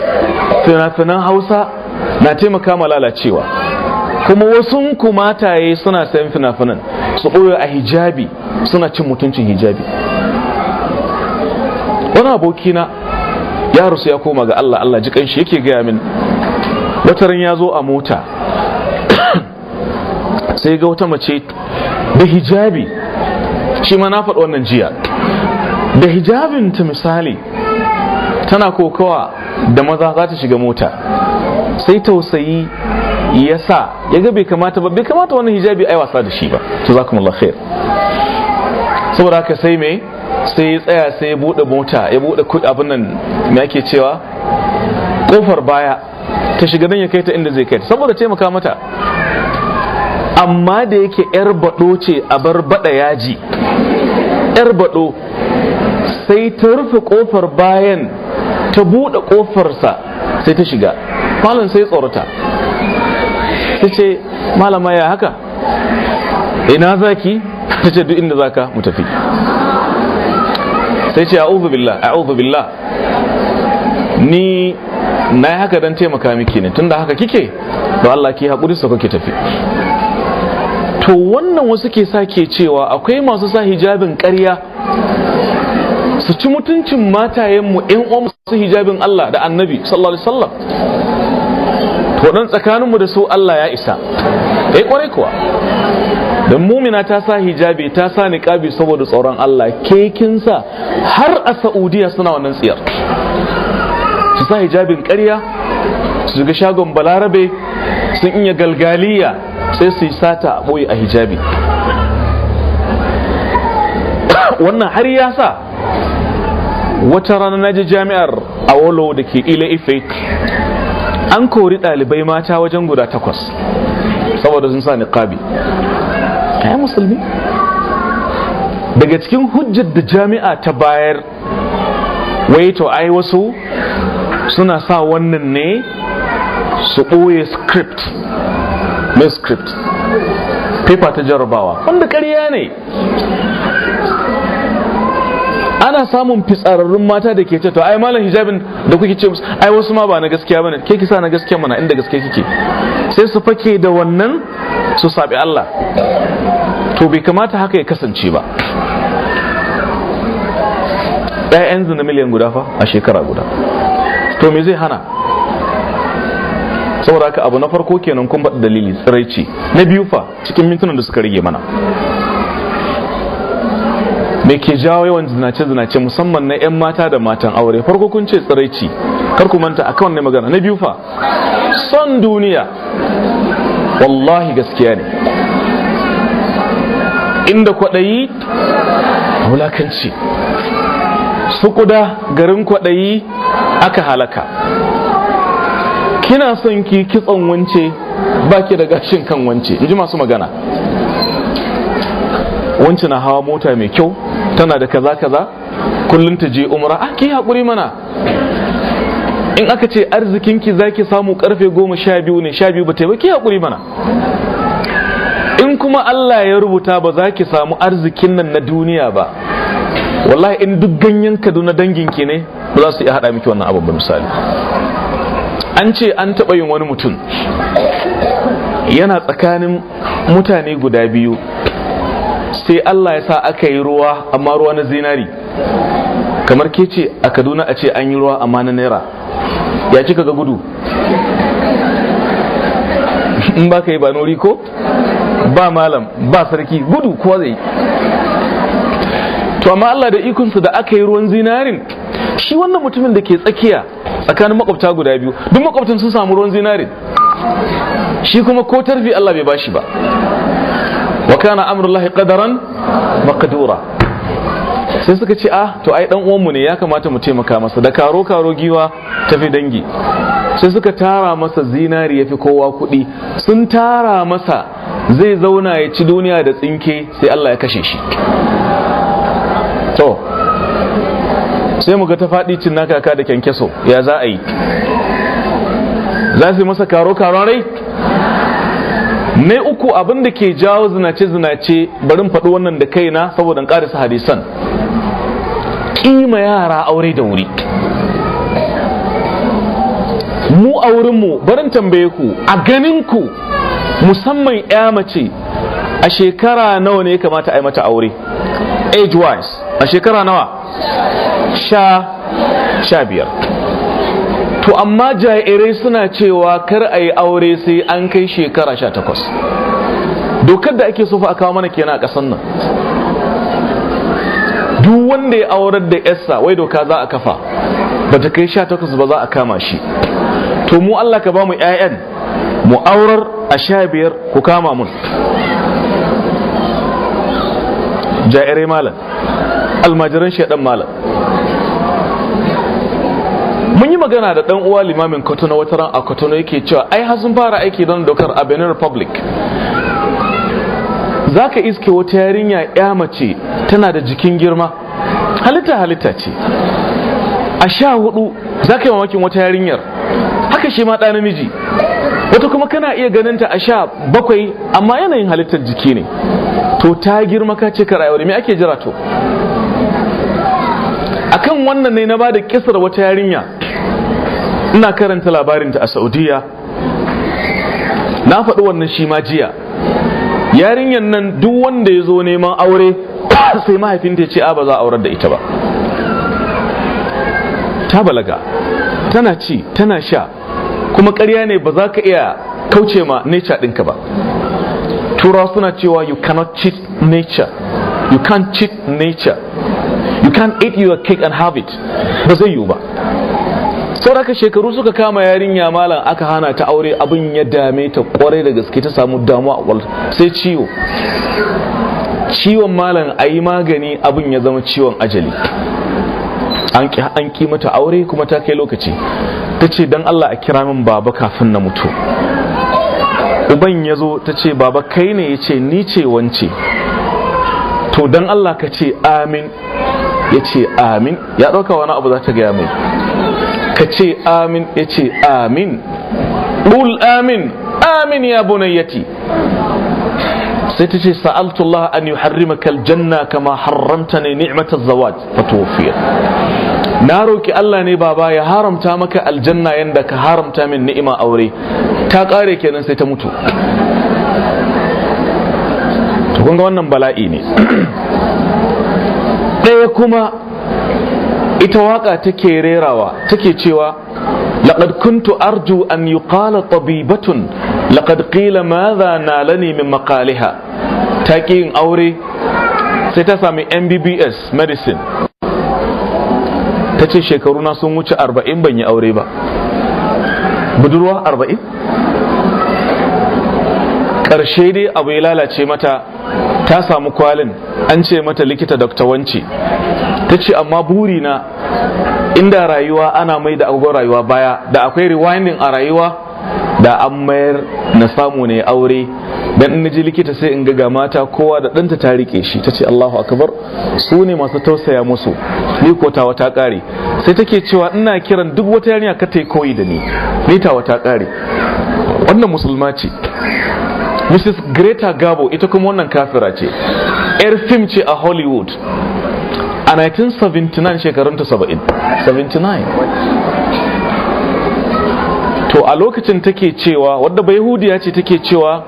Fina-finan hausa na taimaka ma lalacewa. Kuma wasu ku mataye suna sayan fina-finan su ɓoye a hijabi suna cin mutuncin hijabi. Wani abokina ya rasu ya koma ga Allah Allah ji kanshi yake gaya min. Wataran ya zo a mota sai ga wata mace da hijabi shi ma na faɗi wannan jiya. Da hijabin ta misali tana kokawa da maza za ta shiga mota. Sai tausayi ya sa ya ga bai kamata ba bai kamata wannan hijabi ai wasa da shi ba. To za khair. Saboda haka sai me? Sai ya tsaya sai ya buɗe mota ya buɗe abin nan me ake cewa? Kofar baya. Ta shiga dan ya kai ta inda zai kai saboda taimaka mata. Amma da yake yar bado ce a bar ba da yaji yar bado sai ta rufe ƙofar bayan ta buɗe kofarsa sai ta shiga. Malam sai tsorata. Ta ce malama ya haka? Ina zaki? Ta ce duk inda zaka mu tafi. Sai ce a'udhu billah a'udhu billah. Ni na yi haka don taimaka miki ne. Tunda haka kike da Allah ki haƙuri su kake tafi. To wannan wasu ke sake cewa akwai masu sa hijabin ƙarya. Su ci mutuncin matayenmu ƴan uwan su hijabin Allah da annabi sallallahu alaihi wasallam. To dan tsakaninmu da su Allah ya isa. Eh ƙwarai kuwa. Dan mumina ta sa hijabi ta sa niqabi saboda tsoron Allah. Ke kin sa? Har a Saudiya suna wannan tsiyar. Su sa hijabin ƙarya su ga shagon balarabe sun iya galgaliya sai su yi sata a ɓoye a hijabi. Wannan har ya sa wata rana na ji jami'ar awolo da ke ile ife an kori ɗalibai mata wajen guda takwas saboda sun sa niqabi. Ai musulmi. Daga cikin hujjar da jami'a ta bayar wai to ai wasu suna sa wannan ne su ɓoye script mai script? Paper ta jarabawa wanda ƙarya ne. Ana samun fitsararrun mata da ke ce to ai malam hijabin da kuke ce musu ai wasu ma ba na gaskiya ba ne. Ke kisa na gaskiya mana inda gaske kike? Sai su fake da wannan su sabi Allah. To bai kamata haka ya kasance ba. Ɗayan zina miliyan guda fa a shekara guda. To me zai hana? Saboda haka abu na farko kenan kun baɗa dalili tsiraici. Na biyu fa cikin mintunan da suka rage mana. Me ke jawo yawan zinace-zinace musamman na 'yan mata da matan aure? Farko kun ce tsiraici. Kar ku manta a kan magana. Na biyu fa son duniya. Wallahi gaskiya ne. Inda kwaɗayi wulakanci. Su kuda garin kwaɗayi aka halaka. Kina son ki kitson wance baki da gashin kan wance. In ji masu magana. Wance na hawa mota mai kyau tana da kaza kaza. Kullum ta je umra. Ah ki haƙuri mana. In aka ce arzikinki zaki samu ƙarfe goma sha biyu ne sha biyu ba ta yi ba haƙuri mana. In kuma Allah ya rubuta ba za ki samu arzikin nan na duniya ba wallahi in duk ganyen kaduna danginki ne ba za su iya haɗa miki wannan abin ba misali. An ce an taɓa yin wani mutum yana tsakanin mutane guda biyu sai Allah ya sa aka yi ruwa amma ruwa na zinari. Kamar ke ce a kaduna a ce an yi ruwa amma na naira. Ya kika ga gudu? In ba ka yi ba nori ko? Ba malam ba sarki gudu kuwa zai to amma Allah da ikonsa da aka yi ruwan zinarin shi wannan mutumin da ke tsakiya tsakanin makwabta guda biyu duk makwabtan sun samu ruwan zinarin. Shi kuma ko tarfi Allah bai bashi ba. Wa kana amrullahi qadaran maqdura. Sai suka ce ah to ai dan uwanmu ne ya kamata mu taimaka masa. Da karo karo giwa tafi dangi. Sai suka tara masa zinari yafi kowa kuɗi. Sun tara masa zai zauna ya ci duniya da tsinke sai Allah ya kashe shi. To sai mu ga ta faɗi cin na kaka da kyankyaso ya za a yi? Za su masa karo karo rai? Ne uku abin da ke jawo zinace-zinace barin faɗi wannan da kaina saboda ƙarisa hadisan. Ƙima yara aure da wuri. Mu a wurinmu barin tambaye ku a ganinku musamman ya mace a shekara nawa ne ya kamata a yi mata aure? Age wise a shekara nawa? Sha sha biyar. To amma jairai suna cewa kar a yi aure sai an kai shekara sha takwas. Dokar da ake sofa a kawo mana kenan a ƙasan nan. Duk wanda ya aurar da yarsa wai doka za a kafa. Ba ta kai sha takwas ba za a kama shi. To mu Allah ka ba mu 'ya'yan mu aurar a sha biyar ku kama mun. Jairai malam almajiran shaɗan malam. Mun yi magana da ɗan uwa limamin kotono wata ran a kotono yake cewa ai har sun fara aiki don dokar a benin republic. Za ka iske wata yarinya ya mace tana da jikin girma. Halitta halitta ce. A sha huɗu za ka yi mamakin wata yarinyar. Haka shi ma ɗa namiji. Wata kuma kana iya ganinta a sha bakwai amma yanayin halittar jiki ne. To ta girma ka ce ka me ake jira to? Akan wannan ne na ba da kisar wata yarinya. Ina karanta labarinta a saudiya na faɗi wannan shi ma jiya. Yarinyar nan duk wanda ya zo neman aure sai mahaifinta ya ce a ba za a aurar da ita ba. Ta balaga. Tana ci tana sha. Kuma ƙarya ne ba za ka iya kauce ma nature ɗinka ba. Turawa suna cewa you cannot cheat nature. You can't cheat nature. You can't eat your cake and have it. Ba zai yiwu ba. Sauraka shekaru suka kama yarinya malam aka hana ta aure abin ya dame ta ƙwarai da gaske ta samu damuwa sai ciwo. Ciwon malam a yi magani abin ya zama ciwon ajali. An ki mata aure kuma ta kai lokaci. Ta ce don Allah a kira min baba kafin na mutu. Uban ya zo ta ce baba kai ne ya ce ni ce wance. To don Allah ka ce amin. Ya ce amin. Ya ɗauka wani abu za ta gaya mai. Ka ce amin. Ya ce amin. Ɗul amin. Amin ya bunayyati sai ta ce sa'altullah an yi harrimaka aljanna kama haramta ne ni'matar zawaj fatuwafiyar na roki Allah ne baba ya haramta maka aljanna yanda ka haramta min ni'ima aure. Ta kare kenan sai ta mutu. To ga wannan bala'i ne. Ɗaya kuma ita waƙa take rerawa take cewa لقد كنت أرجو أن يقال طبيبة لقد قيل ماذا نالني من مقالها تاكين أوري ستسامي MBBS medicine ta ce shekaruna sun wuce arba'in ban yi aure ba budurwa arba'in ƙarshe dai abu ya lalace mata ta samu kwalin an ce mata likita dr wance ta ce amma burina inda rayuwa ana mai da abubuwan rayuwa baya da akwai rewinding a rayuwa da an mayar na samu ne aure. Dan in ji likita sai in ga mata kowa da ɗanta ta riƙe shi. Ta ce Allahu akbar. Su ne masu tausaya musu. Ni ko tawa ta sai take cewa ina kiran duk wata yarinya ka ta koyi da ni. Ni tawa ta ƙare. Wannan musulma ce. Mrs. Greta Gabo ita kuma wannan kafira ce. Yar fim ce a Hollywood. A 1979 shekarunta 70 79 to a lokacin take cewa wadda bai hudiya ce take cewa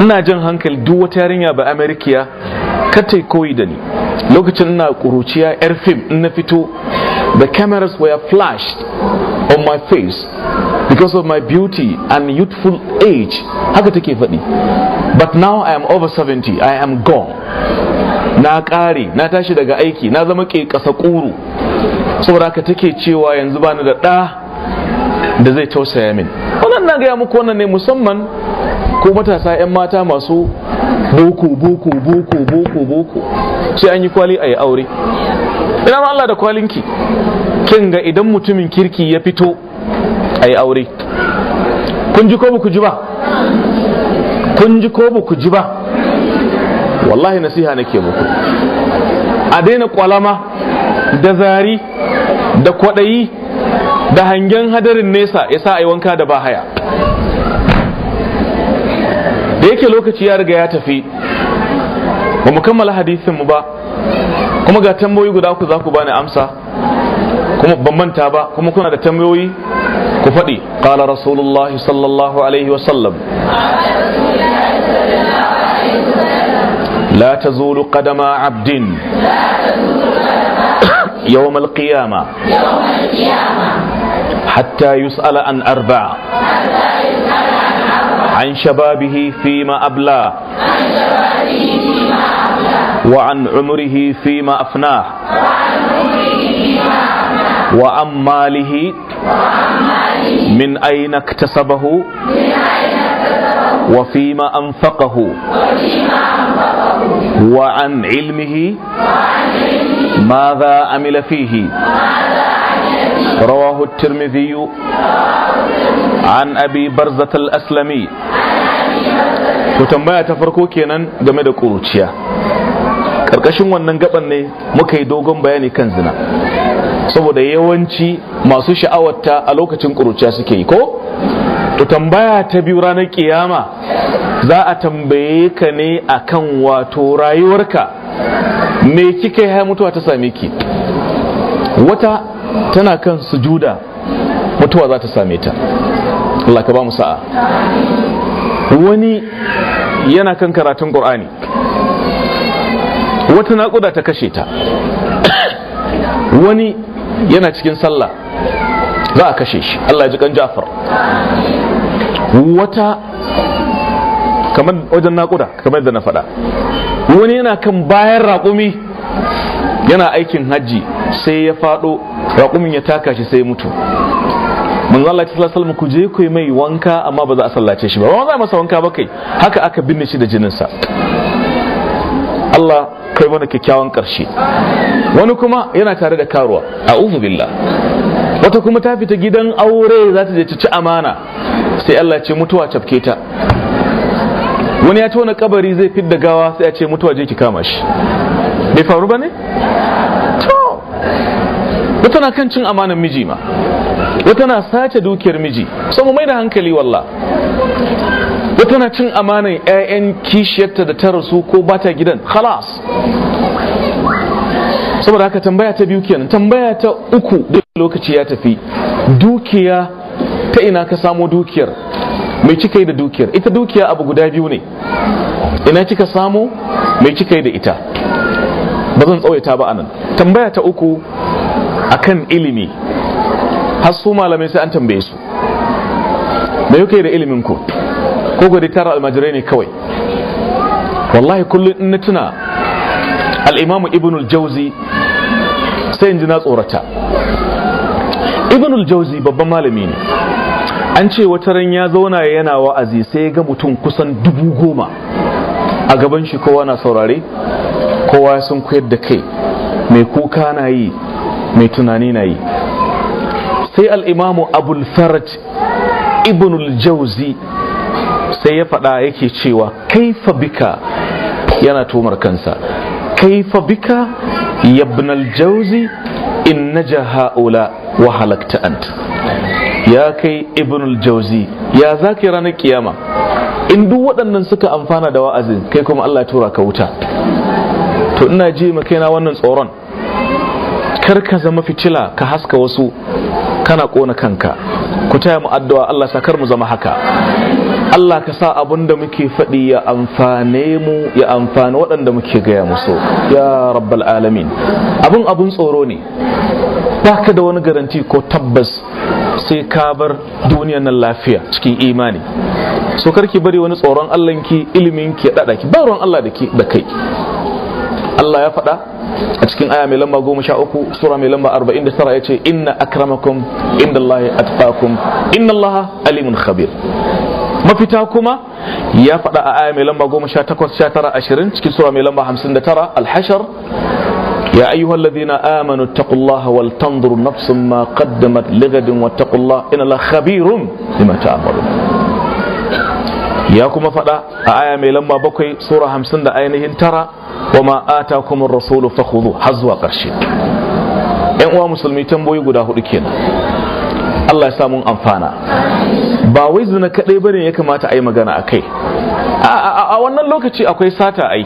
ina jan hankali duk wata yarinya ba amerikiya kata koyi da ni. Lokacin ina kuruciya yar fim in na fito the cameras were flashed on my face because of my beauty and youthful age. Haka take faɗi. But now I am over 70 I am gone. Na ƙare na tashi daga aiki na zama ke ƙasa ƙuru. Saboda haka take cewa yanzu bani da ɗa da zai tausaya min. Wannan na gaya muku wannan ne musamman ko matasa 'yan mata masu boko boko boko boko boko. Sai an yi kwali a yi aure. Ina ma Allah da kwalinki. Kin ga idan mutumin kirki ya fito a yi aure. Kun ji ko ba ku ji ba? Kun ji ko ba ku ji ba? Wallahi nasiha nake muku. A daina kwalama da zari da kwaɗayi da hangen hadarin nesa ya sa a yi wanka da bahaya da yake lokaci ya riga ya tafi ba mu kammala hadisin mu ba kuma ga tambayoyi guda ku za ku bani amsa kuma ban manta ba kuma kuna da tambayoyi ku faɗi. Qala rasulullahi sallallahu alaihi wa sallam. لا تزول قدم عبد يوم القيامة حتى يسأل عن أربع عن شبابه فيما أبلاه وعن عمره فيما أفناه وعن ماله من أين اكتسبه وفيما أنفقه وعن علمه ماذا عمل فيه رواه الترمذي عن أبي برزة الأسلمي to tambaya ta farko kenan game da ƙuruciya ƙarƙashin wannan gaban ne muka yi dogon bayani kan zina saboda yawanci masu sha'awarta a lokacin ƙuruciya suke yi ko To tambaya ta biyu ranar kiyama za a tambaye ka ne akan wato rayuwarka. Me kika yi mutuwa ta same ki? Wata tana kan sujuda mutuwa za ta same ta. Allah ka ba mu sa'a. Wani yana kan karatun ƙur'ani wata naƙuda ta kashe ta. Wani yana cikin sallah. Za a kashe shi. Allah ji kan Jafar. Wata kamar wajen naƙuda kamar da na faɗa. Wani yana kan bayan raƙumi yana aikin hajji sai ya faɗo raƙumin ya taka shi sai mutu. Manzo Allah ta sallallahu ku je ku mai wanka amma ba za a sallace shi ba. Ba za a masa wanka ba kai. Haka aka binne shi da jinin sa Allah kai mana kyakkyawan ƙarshe. Wani kuma yana tare da karuwa. A billah. Wata kuma ta fita gidan aure za ta je ci amana. Sai Allah ce mutuwa cafke ta. Wani ya tona kabari zai fidda gawa sai a ce mutuwa je ki kama shi. Bai faru ba ne? to wata na kan cin amanan miji ma. Wata na sace dukiyar miji. Mu mai da hankali walla wata na cin amanan 'ya'yan kishiyarta da ta rasu ko bata gidan. Khalas. Saboda haka tambaya ta biyu kenan. Tambaya ta uku duk lokaci ya tafi. Dukiya ina ka samo dukiyar? Mai kika yi da dukiyar? Ita dukiya abu guda biyu ne. Ina kika samo? Mai kika yi da ita? Ba zan tsawaita ba a nan. Tambaya ta uku akan ilimi. Har su malamai sai an tambaye su. Me yake da ilimin ku? Ko gwada tara almajirai ne kawai? Wallahi kullum in na tuna al'imamu ibn al-jauzi sai in ji na tsorata. Ibn al-jauzi babban malami ne. An ce wata ran ya zauna yana wa'azi sai ga mutum kusan dubu goma. A gaban shi kowa na saurare kowa sun koyar da kai. Mai kuka na yi mai tunani na yi. Sai al'imamu abul faraj ibn al-jauzi sai ya faɗa yake cewa kaifa bika? Yana tumar kansa kaifa bika yabnal jauzi in naja ha'ula wa halakta ya kai ibnul jauzi ya za ka ranar kiyama? In duk waɗannan suka amfana da wa'azin kai kuma Allah tura ka wuta. To ina ji kaina wannan tsoron. Kar ka zama fitila ka haska wasu kana ƙona kanka. Ku taya mu addu'a Allah sakar mu zama haka. Allah ka sa abin da muke faɗi ya amfane mu ya amfani waɗanda muke gaya musu. Ya rabbal alamin. Abin abin tsoro ne. Ba ka da wani garanti ko tabbas sai ka bar duniyar nan lafiya cikin imani. So karki bari wani tsoron Allah ki ilimin ki ya ki. Ba ruwan Allah da kai. Allah ya faɗa a cikin aya mai lamba goma sha uku sura mai lamba arba'in da tara ya ce inna akramakum inda Allah atqakum inna Allah alimun khabir. Mafita kuma ya faɗa a aya mai lamba goma sha takwas sha tara ashirin cikin sura mai lamba hamsin da tara alhashar يا أيها الذين آمنوا اتقوا الله ولتنظر نفس ما قدمت لغد واتقوا الله إن الله خبير بما تعملون يا كما فدا آية mai lamba bakwai sura hamsin da ainihin tara وما آتاكم الرسول فخذوه حزوا قرشي ‘yan uwa musulmi tamboyi guda hudu kenan Allah ya samun amfana ba wai zina kaɗai bane ya kamata a yi magana a kai a wannan lokaci akwai sata ai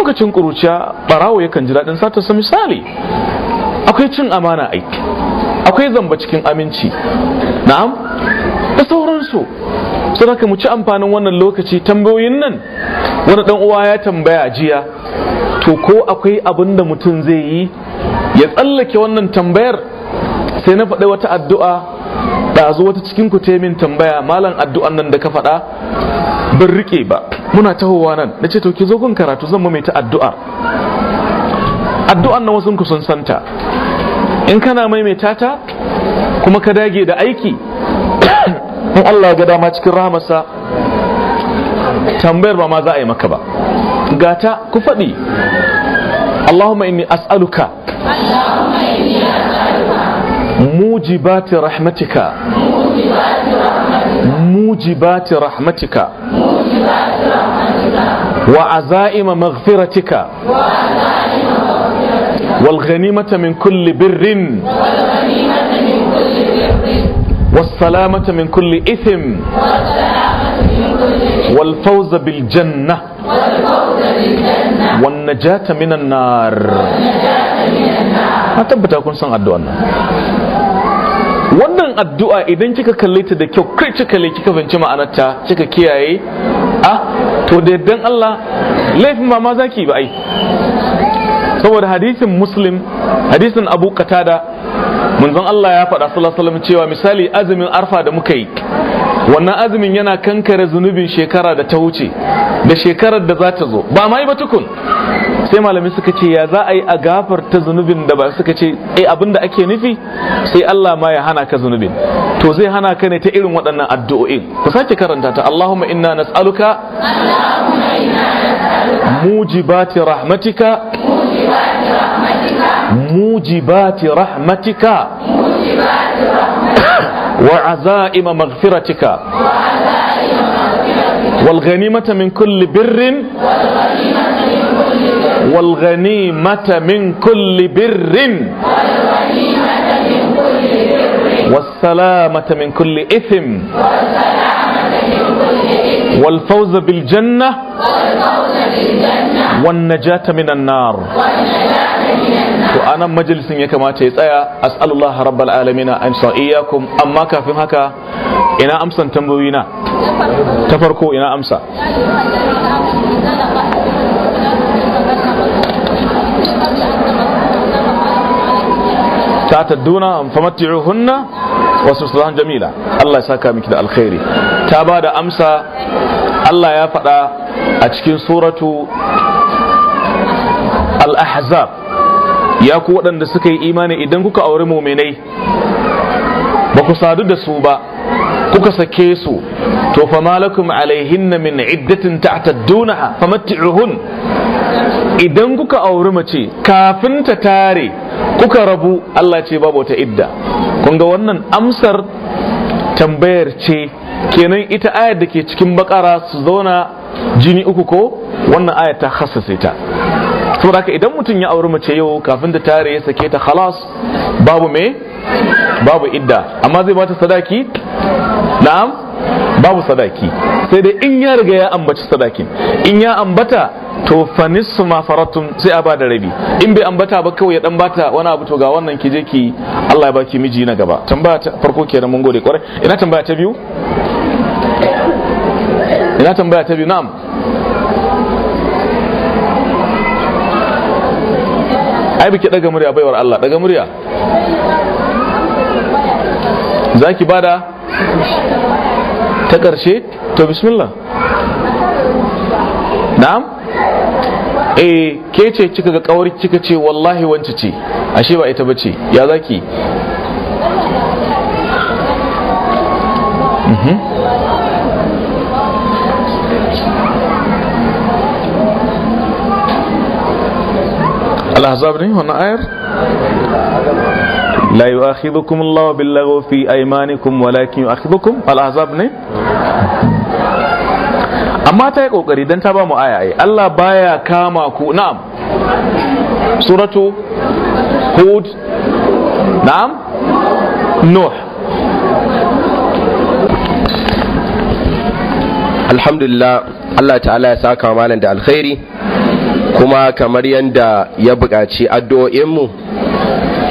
lokacin ƙuruciya ɓarawo yakan ji daɗin sata sa misali. Akwai cin amana ai akwai zamba cikin aminci. Na'am da sauransu. Sun haka mu ci amfanin wannan lokaci tambayoyin nan. Wani dan uwa ya tambaya jiya to ko akwai abin da mutum zai yi ya tsallake wannan tambayar? Sai na faɗi wata addu'a ɗazu wata cikin ku min tambaya malam addu'an nan da ka faɗa ban riƙe ba. Muna tahowa nan. Na ce to ki zo kun karatu zan maimaita addu'a. Addu'an nan wasu ku sun santa. In kana maimaita ta kuma ka dage da aiki in Allah ga dama cikin rahamarsa tambayar ba ma za a yi maka ba. Gata ku faɗi. Allahumma inni as'aluka موجبات رحمتك. موجبات رحمتك. وعزائم مغفرتك. والغنيمة من كل بر. والسلامة من كل إثم. والفوز بالجنة. والنجاة من النار. ما تبتا أكون سنعدو أنه wannan addu'a idan kika kalle ta da kyau critically kika fahimci ma'anarta kika kiyaye a to da yaddan Allah laifin ba ma zaki ba ai. Saboda hadisin muslim hadisin abu qatada manzon Allah ya faɗa sallallahu alaihi wasallam cewa misali azumin arfa da muka yi wannan azumin yana kankare zunubin shekara da ta wuce da shekarar da za ta zo. Ba ma yi ba tukun. Sai malami suka ce ya za a yi a gafarta zunubin da ba suka ce eh abin da ake nufi sai Allah ma ya hana ka zunubin. To zai hana ka ne ta irin waɗannan addu'o'in. Ku sake karanta ta. Allahumma inna nas'aluka mujibati rahmatika mujibati rahmatika wa azaima maghfiratika والغنيمة من كل بر. والسلامة من كل إثم. والفوز بالجنة. والنجاة من النار. وأنا مجلس كما تيسأيا أسأل الله رب العالمين أن إياكم. أما كافم هكا إنا أمسا تنبوينا. تفرقوا إنا أمسا. ta tadduna famatti'uhunna wasu sulahan jamila. Allah ya saka miki da alkhairi. Ta ba da amsa. Allah ya faɗa a cikin suratu al-ahzab. Ya ku waɗanda suka yi imani idan kuka auri muminai ba ku sadu da su ba kuka sake su to fa malakum alaihinna min iddatin ta'taddunaha famatti'uhun idan kuka auri mace kafin ta tare kuka rabu Allah ce babu wata idda. Kun ga wannan amsar tambayar ce. Kenan ita ayar da ke cikin bakara su zauna jini uku ko? Wannan ayar ta khassase ta. Saboda haka idan mutum ya auri mace yau kafin ta tare ya sake ta khalas babu me? Babu idda. Amma zai bata sadaki? Na'am babu sadaki. Sai dai in ya riga ya ambaci sadakin. In ya ambata to fa nisfu ma faratum sai a ba da rabi. In bai ambata ba kawai ya dan bata wani abu to ga wannan ki je ki Allah ya baki miji na gaba. Tambaya ta farko kenan mun gode ƙwarai. Ina tambaya ta biyu? Ina tambaya ta biyu? Na'am. Ai biki daga murya baiwar Allah. Daga murya. Zaki ba da? Ta ƙarshe to bismillah. Na'am. eh ke ce kika ga kawar kika ce wallahi wance ce ashe ba ita bace ya zaki mhm الأحزاب ne wannan ayar لا يؤاخذكم الله باللغو في أيمانكم ولكن يؤاخذكم الأحزاب ne Amma ta yi ƙoƙari dan ta ba mu aya ai Allah baya kama ku. Na'am. Suratu hud. Na'am. Nuh. Alhamdulillah Allah ta'ala ya saka malam da alkhairi kuma kamar yadda ya buƙaci addu'o'inmu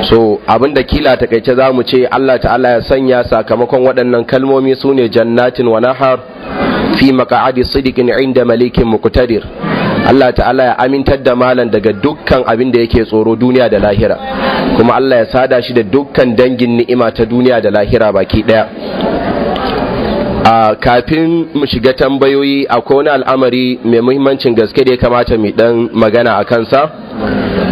so abin da kila taƙaice za mu ce Allah ta'ala ya sanya sakamakon waɗannan kalmomi su ne jannatin wa nahar fi maka'adi sidikin inda malikin muqtadir. Allah ta'ala ya amintar da malam daga dukkan abin da yake tsoro duniya da lahira. Kuma Allah ya sada shi da dukkan dangin ni'ima ta duniya da lahira baki ɗaya a kafin mu shiga tambayoyi akwai wani al'amari mai muhimmancin gaske da ya kamata mu dan magana a kansa?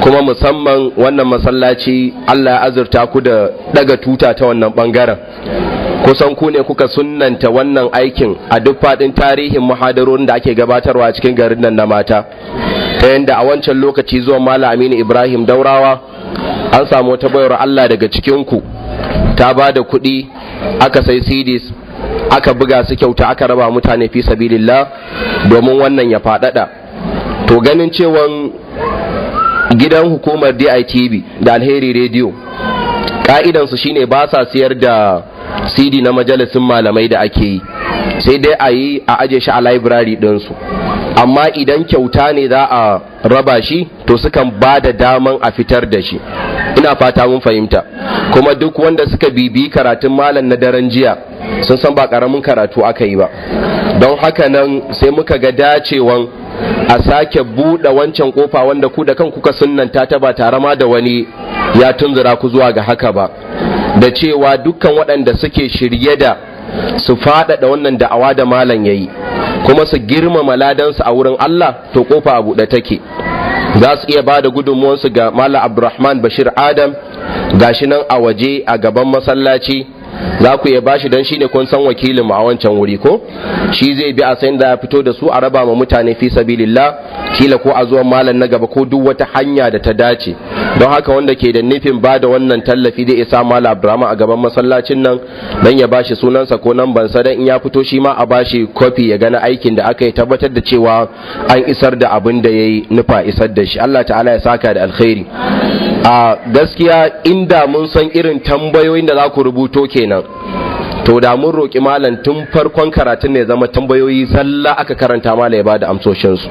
Kuma musamman wannan masallaci Allah ya azurta ku da daga tuta ta wannan ɓangaren kusan ku ne kuka sunnanta wannan aikin a duk faɗin tarihin muhadarorin da ake gabatarwa a cikin garin nan na mata. Ta yadda a wancan lokaci zuwa Malam Aminu Ibrahim Daurawa an samu wata bayar Allah daga cikin ku ta ba da kuɗi aka sai CDs aka buga su kyauta aka raba mutane fi sabilillah domin wannan ya faɗaɗa. To ganin cewan gidan hukumar DITV da alheri radio ka'idansu shine ba sa siyar da cd na majalisun malamai da ake yi. Sai dai a yi a aje shi a library ɗinsu. Amma idan kyauta ne za a raba shi to sukan ba da daman a fitar da shi. Ina fata mun fahimta. Kuma duk wanda suka bibi karatun malam na daren jiya sun san ba ƙaramin karatu aka yi ba. Don haka nan sai muka ga dacewan a sake buɗe wancan ƙofa wanda ku da kan kuka sunnanta ta ba tare ma da wani ya tunzura ku zuwa ga haka ba. Da cewa dukkan waɗanda suke shirye da su faɗaɗa wannan da'awa da malam yayi kuma su girmama ladansu a wurin Allah to ƙofa a buɗe take. Za su iya ba da gudunmuwansu ga malam abdurrahman bashir adam gashi nan a waje a gaban masallaci za ku iya bashi don shine kun san wakilin mu a wancan wuri ko? Shi zai bi a sayin da ya fito da su a raba ma mutane fi sabilillah kila ko a zuwan malam na gaba ko duk wata hanya da ta dace. Don haka wanda ke da nufin ba da wannan tallafi zai isa malam abdurrahman a gaban masallacin nan dan ya bashi sunansa ko nan ban dan in ya fito shi ma a bashi kofi ya gana aikin da aka yi tabbatar da cewa an isar da abin da ya yi nufa isar da shi. Allah ta'ala ya saka da alkhairi. A gaskiya inda mun san irin tambayoyin da za ku rubuto kenan to da mun roƙi malam tun farkon karatun ne zama tambayoyi zalla aka karanta malam ya ba da amsoshinsu.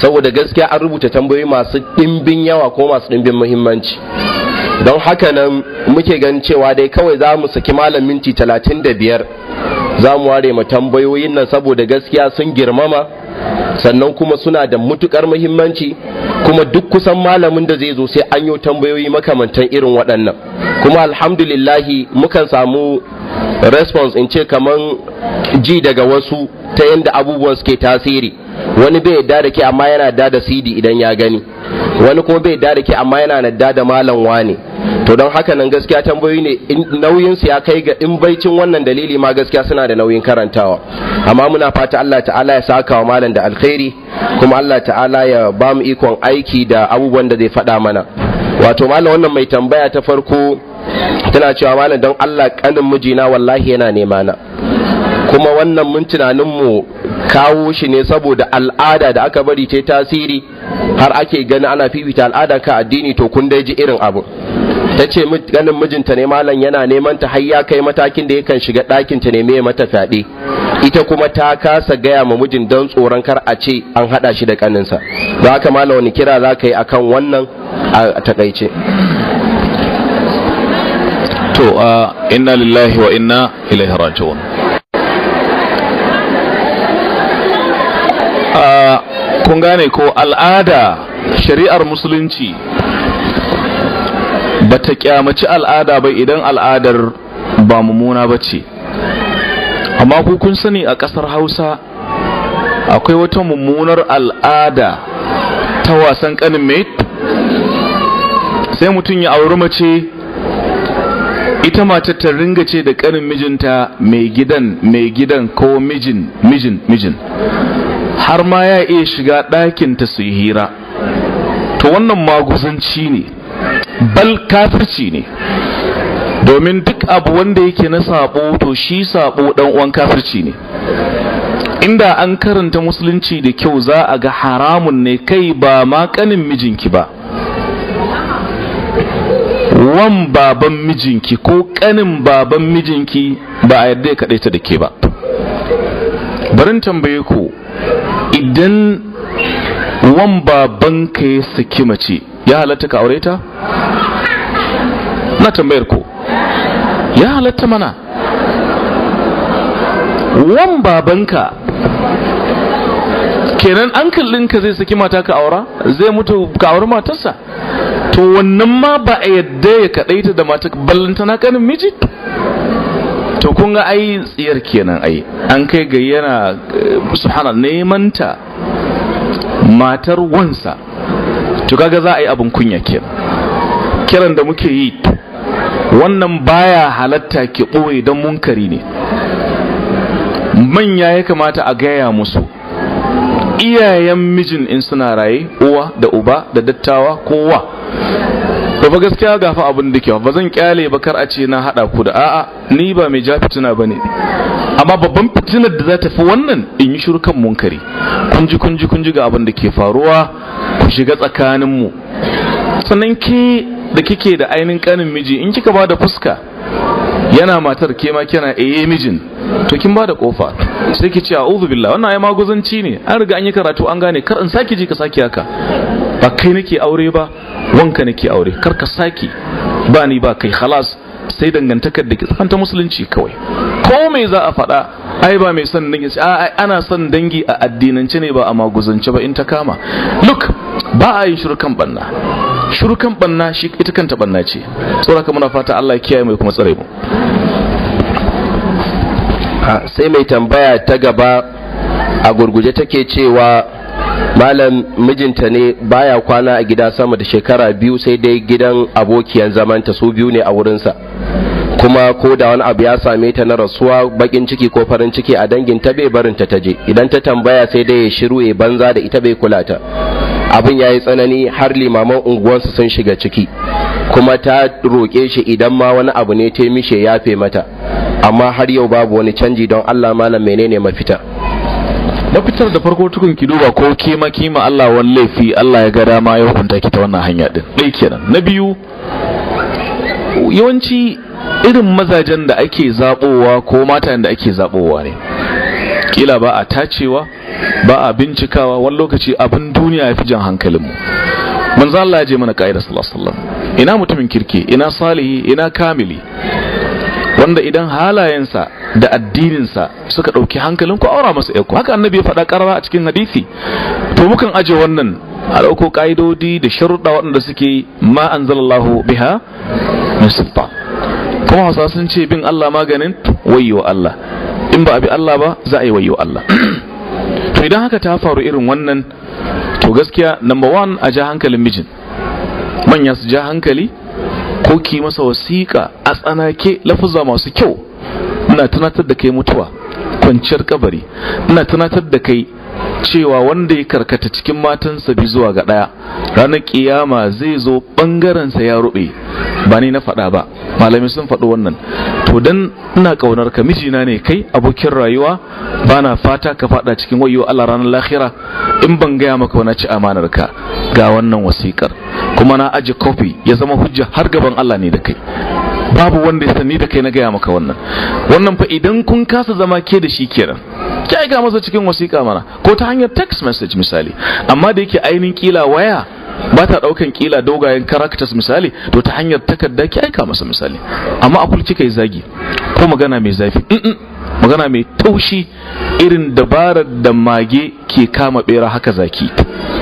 Saboda gaskiya an rubuta tambayoyi masu ɗimbin yawa ko masu ɗimbin muhimmanci. Don haka nan muke ganin cewa dai kawai za mu saki malam minti talatin da biyar. Za mu ware ma tambayoyin nan saboda gaskiya sun girmama. Sannan kuma suna da matuƙar muhimmanci kuma duk kusan malamin da zai zo sai an yi tambayoyi makamantan irin waɗannan. Kuma alhamdulillahi mukan samu response in ce kaman ji daga wasu ta yadda abubuwan suke tasiri. Wani bai yadda da ke amma yana da da cd idan ya gani. Wani kuma bai da ke amma yana nadda da malam wane. To don haka nan gaskiya tambayoyi ne nauyin su ya kai ga in baicin wannan dalili ma gaskiya suna da nauyin karantawa. Amma muna fata Allah ta'ala ya saka wa malam da alkhairi kuma Allah ta'ala ya ba mu ikon aiki da abubuwan da zai faɗa mana. Wato malam wannan mai tambaya ta farko tana cewa malam don Allah kanin mijina wallahi yana nema na. Kuma wannan mun tunanin mu kawo shi ne saboda al'ada da aka bari ta tasiri har ake gani ana fifita al'ada ka addini to kun dai ji irin abu. Ta ce ganin mijinta ne malam yana neman ta har ya kai matakin da yakan shiga ɗakin ta ne mai mata fyaɗe. Ita kuma ta kasa gaya ma mijin don tsoron kar a ce an haɗa shi da kaninsa za ka malam wani kira za ka yi akan wannan a taƙaice to inna lillahi wa inna ilaihi raji'un. Kun gane ko al'ada shari'ar musulunci ba ta kyamaci al'ada ba idan al'adar ba mummuna ba ce. Amma ku kun sani a ƙasar hausa akwai wata mummunar al'ada ta wasan ƙanin mai sai mutum ya auri mace ita matar ta ringa ce da ƙanin mijinta mai gidan mai gidan ko mijin mijin mijin. Har ma ya iya shiga ɗakinta su yi hira. To wannan maguzanci ne bal kafirci ne. Domin duk abu wanda yake na sabo to shi sabo dan uwan kafirci ne. Inda an karanta musulunci da kyau za a ga haramun ne kai ba ma kanin mijinki ba. Wan baban mijinki ko kanin baban mijinki ba a yarda ya kaɗaita da ke ba. Barin tambaye ku idan wan babanka ya saki mace ya halatta ka aure ta? Na tambayar ku ya halatta mana? Wan babanka kenan an ka zai saki mata ka aura? Zai mutu ka auri matarsa? To wannan ma ba a yadda ya kaɗaita da mata ballanta na kanin miji? To kun ga ai tsiyar kenan ai. An kai ga yana subhana neman ta matar wansa. To kaga za a yi abin kunya kenan. Kiran da muke yi wannan baya halatta ki ɓoye don munkari ne. Manya ya kamata a gaya musu iyayen mijin in suna raye uwa da uba da dattawa kowa. To ba gaskiya gafa abin da kyau. Ba zan ƙyale ba kar a ce na hada ku da a'a ni ba mai ja fitina ba ne amma babban fitinar da za ta fi wannan in yi shirkan munkari. Kunji kunji kunji ga abin da ke faruwa. Ku shiga tsakanin mu sannan ke da kike da ainin kanin miji in kika ba da fuska yana matar ke ma kina eye mijin. To kin ba da ƙofa sai ki ce a'udhu billah. Wannan ai maguzanci ne. An riga an yi karatu an gane kar in saki ji ka saki haka. Ba kai nake aure ba wanka nake aure. Kar ka saki ba ni ba kai. Khalas. Sai dangantakar da ke tsakanta musulunci kawai. Ko me za a faɗa ai ba mai son dangi a ana son dangi a addinance ne ba a maguzance ba in ta kama. Look ba a yin shirkan banna. Shirkan banna shi ita kanta banna ce. Tsoraka muna fata Allah ya kiyaye mai kuma tsare mu. Sai mai tambaya ta gaba a gurguje take cewa malam mijinta ne baya kwana a gida sama da shekara biyu sai dai gidan abokiyan zamanta su biyu ne a wurinsa. Kuma ko da wani abu ya same ta na rasuwa bakin ciki ko farin ciki a dangin ta bai barin ta taje idan ta tambaya sai dai ya shiru ya banza da ita bai kula ta. Abin ya yi tsanani har limaman unguwarsu sun shiga ciki. Kuma ta roƙe shi idan ma wani abu ne ta mishe yafe mata. Amma har yau babu wani canji don Allah malam menene mafita? Mafitar da farko tukun ki duba ko kima kima Allah wani laifi Allah ya ga dama ya hukunta ki ta wannan hanya din. Dai kenan. Na biyu yawanci irin mazajen da ake zabowa ko matan da ake zabowa ne. Kila ba a tacewa ba a bincikawa wani lokaci abin duniya ya fi jan hankalinmu. Manzo Allah ya je mana ka'ida sallallahu alaihi wasallam. Ina mutumin kirki ina salihi ina kamili? Wanda idan halayensa da addininsa suka ɗauki hankalin ku aura masa ku haka annabi ya faɗa ƙarara a cikin hadisi. To mukan aje wannan a ɗauko ƙa'idodi da sharuɗa waɗanda suke ma anzalallahu biha min sultan. Kuma hausa sun ce bin Allah maganin wayyo Allah. In ba a bi Allah ba za a yi wayyo Allah. to idan haka ta faru irin wannan to gaskiya number one a ja hankalin mijin. Manya su ja hankali ko ki masa wasiƙa a tsanake lafuza masu kyau. Ina tunatar da kai mutuwa kwanciyar kabari. Ina tunatar da kai cewa wanda ya karkata cikin matansa bi zuwa ga ɗaya ranar kiyama zai zo ɓangarensa ya rube ba ni na faɗa ba malami sun faɗi wannan. To dan ina ƙaunar ka mijina ne kai abokin rayuwa ba na fata ka faɗa cikin wayo Allah ranar lahira. In ban gaya maka wani ci amanar ka. Ga wannan wasiƙar. Kuma na aje kofi ya zama hujja har gaban Allah ne da kai. Babu wanda ya sani da kai na gaya maka wannan. Wannan fa idan kun kasa zama ke da shi kenan ki aika masa cikin wasiƙa mana ko ta hanyar text message misali. Amma da yake ainihin kila waya ba ta ɗaukan kila dogayen characters misali to ta hanyar takarda ki aika masa misali. Amma a kulki kai zagi ko magana mai zafi magana mai taushi irin dabarar da mage ke kama bera haka zaki.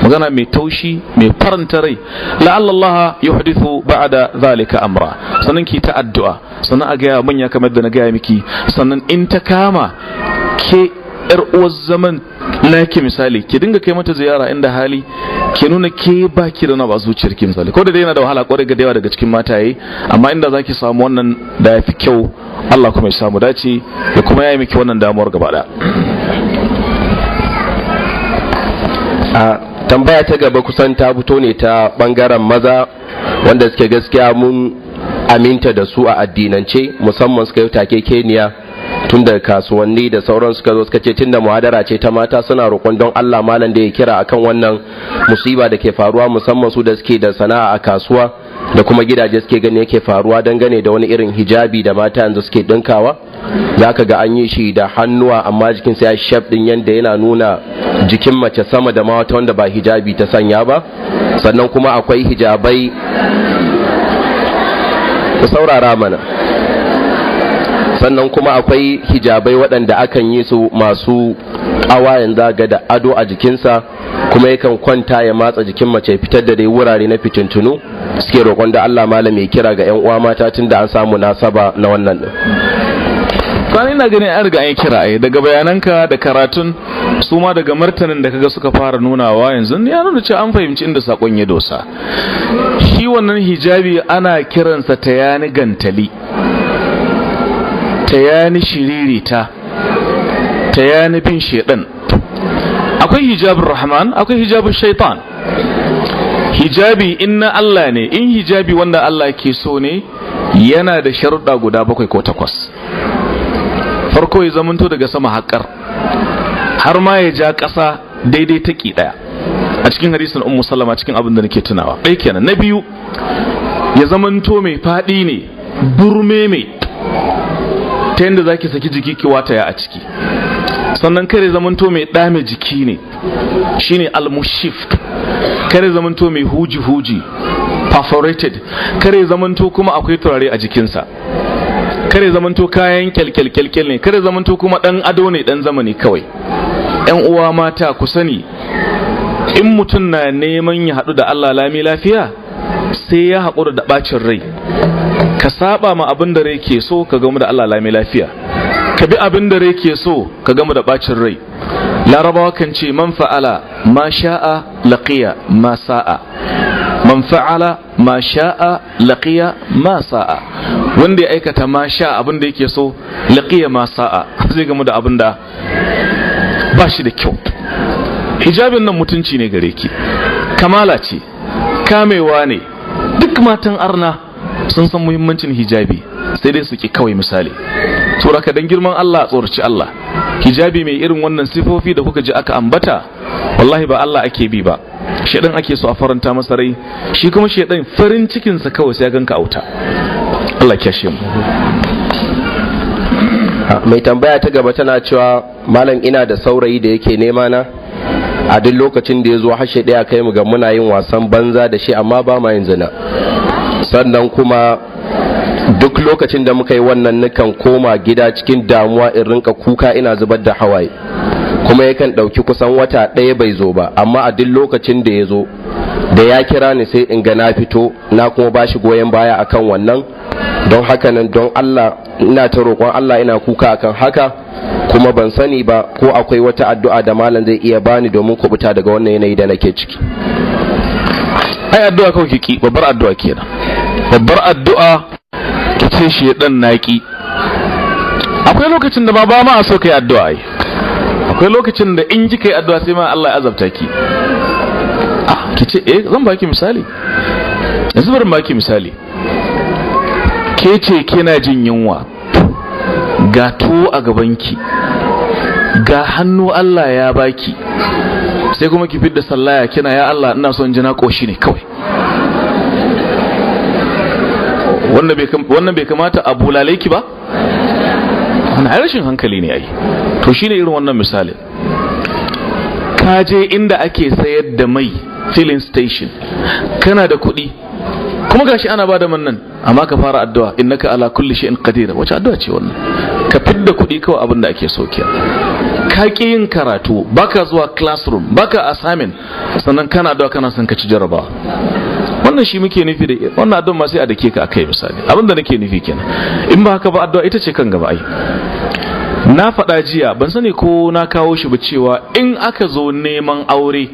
Magana mai taushi mai faranta rai. La'allallah ya hadithu ba'da zalika amra. Sannan ki ta addu'a. Sannan a gaya manya kamar da na gaya miki. Sannan in ta kama ke yar uwar zaman naki misali ki dinga kai mata ziyara inda hali ki nuna ke baki da na ba zuciyar ki misali. Ko da dai yana da wahala ƙwarai ga yawa daga cikin mataye amma inda zaki samu wannan da yafi kyau Allah kuma ya samu dace da kuma ya yi miki wannan damuwar gaba da a tambaya ta gaba kusan ta fito ne ta ɓangaren maza wanda suke gaskiya mun aminta da su a addinance musamman suka yi take keniya tun da kasuwanni da sauran suka zo suka ce tunda muhadara ce ta mata suna roƙon don Allah malam da ya kira akan wannan musiba da ke faruwa musamman su da suke da sana'a a kasuwa. Da kuma gidaje suke gani yake faruwa dangane da wani irin hijabi da mata yanzu suke dinkawa. Za ka ga an yi shi da hannuwa amma jikin sai ya din yanda yana nuna jikin mace sama da ma wata wanda ba hijabi ta sanya ba. Sannan kuma akwai hijabai. Ku saurara mana. Sannan kuma akwai hijabai waɗanda akan yi su masu awayen zaga da ado a jikinsa. Kuma yakan kwanta ya matsa jikin mace fitar da dai wurare na fitintunu suke roƙon da Allah malam ya kira ga 'yan uwa mata tun da an samu nasaba na wannan din. Sani ina ganin an riga an kira ai daga bayananka da karatun su ma daga martanin da kaga suka fara nunawa yanzu ya nuna cewa an fahimci inda saƙon ya dosa. Shi wannan hijabi ana kiransa tayani gantali. Tayani shiririta. Tayani bin shedan. Akwai hijabin rahman akwai hijabin shaitan. Hijabi in na Allah ne. In hijabi wanda Allah ke so ne yana da sharuɗa guda bakwai ko takwas. Farko ya zamanto daga sama haƙar har ma ya ja ƙasa daidai taƙi ɗaya. A cikin hadisin ummu sallama cikin abin da nake tunawa. Ɗaya kenan. Na biyu ya zamanto mai faɗi ne burme mai ta yadda zaki saki jiki ki wataya a ciki. Sannan kare zamanto mai ɗame jiki ne. Shine almushift. Kare zamanto mai huji-huji perforated. Kare zamanto kuma akwai turare a jikinsa. Kare zamanto kayan kyalkyalkyalkyal ne. Kare zamanto kuma ɗan ado ne ɗan zamani kawai. ‘yan uwa mata ku sani in mutum na neman ya haɗu da Allah lami lafiya sai ya haƙura da ɓacin rai. Ka saba ma abin da rai ke so ka gamu da Allah lami lafiya. Ka bi abin da rai ke so ka gamu da ɓacin rai. Larabawa kan ce man fa'ala ma sha'a laqiya ma sa'a. Man fa'ala ma sha'a laqiya ma sa'a. Wanda ya aikata ma sha abin da yake so laqiya ma sa'a. Zai gamu da abin da ba shi da kyau. Hijabin nan mutunci ne gare ki. Kamala ce. Kamewa ne. Duk matan arna sun san muhimmancin hijabi sai dai su ki kawai misali. Tsoraka dan girman Allah tsoraci Allah. Hijabi mai irin wannan sifofi da kuka ji aka ambata wallahi ba Allah ake bi ba. Shedan ake so a faranta masa rai shi kuma shedan farin cikin sa kawai sai ya ganka auta Allah ya mu. Mai tambaya ta gaba tana cewa malam ina da saurayi da yake nema na? A duk lokacin da ya zo hashe ɗaya kai mu ga muna yin wasan banza da shi amma ba ma yin zina. Sannan kuma duk lokacin da muka yi wannan nukan koma gida cikin damuwa in rinka kuka ina zubar da hawaye. Kuma yakan ɗauki kusan wata ɗaya bai zo ba amma a duk lokacin da ya zo da ya kira ni sai in ga na fito na kuma ba shi goyon baya akan wannan. Don haka nan don Allah ina ta roƙon Allah ina kuka akan haka kuma ban sani ba ko akwai wata addu'a da malam zai iya bani domin kubuta daga wannan yanayi da nake ciki. Ai addu'a kawai kiki babbar addu'a kenan. Babbar addu'a ki ce shi dan naki akwai lokacin da ba ba ma so kai addu'a ai. Akwai lokacin da in ji kai addu'a sai ma Allah ya azabta ki. Ki ce eh zan baki misali. Yanzu bari baki misali. Ke ce kina jin yunwa? Ga tuwo a gabanki. Ga hannu Allah ya baki. Sai kuma ki fidda sallaya kina ya Allah ina son jina koshi ne kawai. Wannan bai kamata a bulalai ki ba? Ana rashin hankali ne ai. To shine irin wannan misalin. Ka je inda ake sayar da mai filling station. Kana da kuɗi. Kuma gashi ana ba da man nan. Amma ka fara addu'a innaka ala kulli shay'in qadir. Wace addu'a ce wannan? Ka fidda kuɗi kawai abin da ake so kiya ka ki yin karatu baka zuwa classroom baka assignment sannan kana addu'a kana son ka ci jarabawa. Wannan shi muke nufi da wannan addu'a ma sai a dake ka akai misali. Abin da nake nufi kenan. In ba haka ba addu'a ita ce kan gaba ai. Na faɗa jiya ban sani ko na kawo shi ba cewa in aka zo neman aure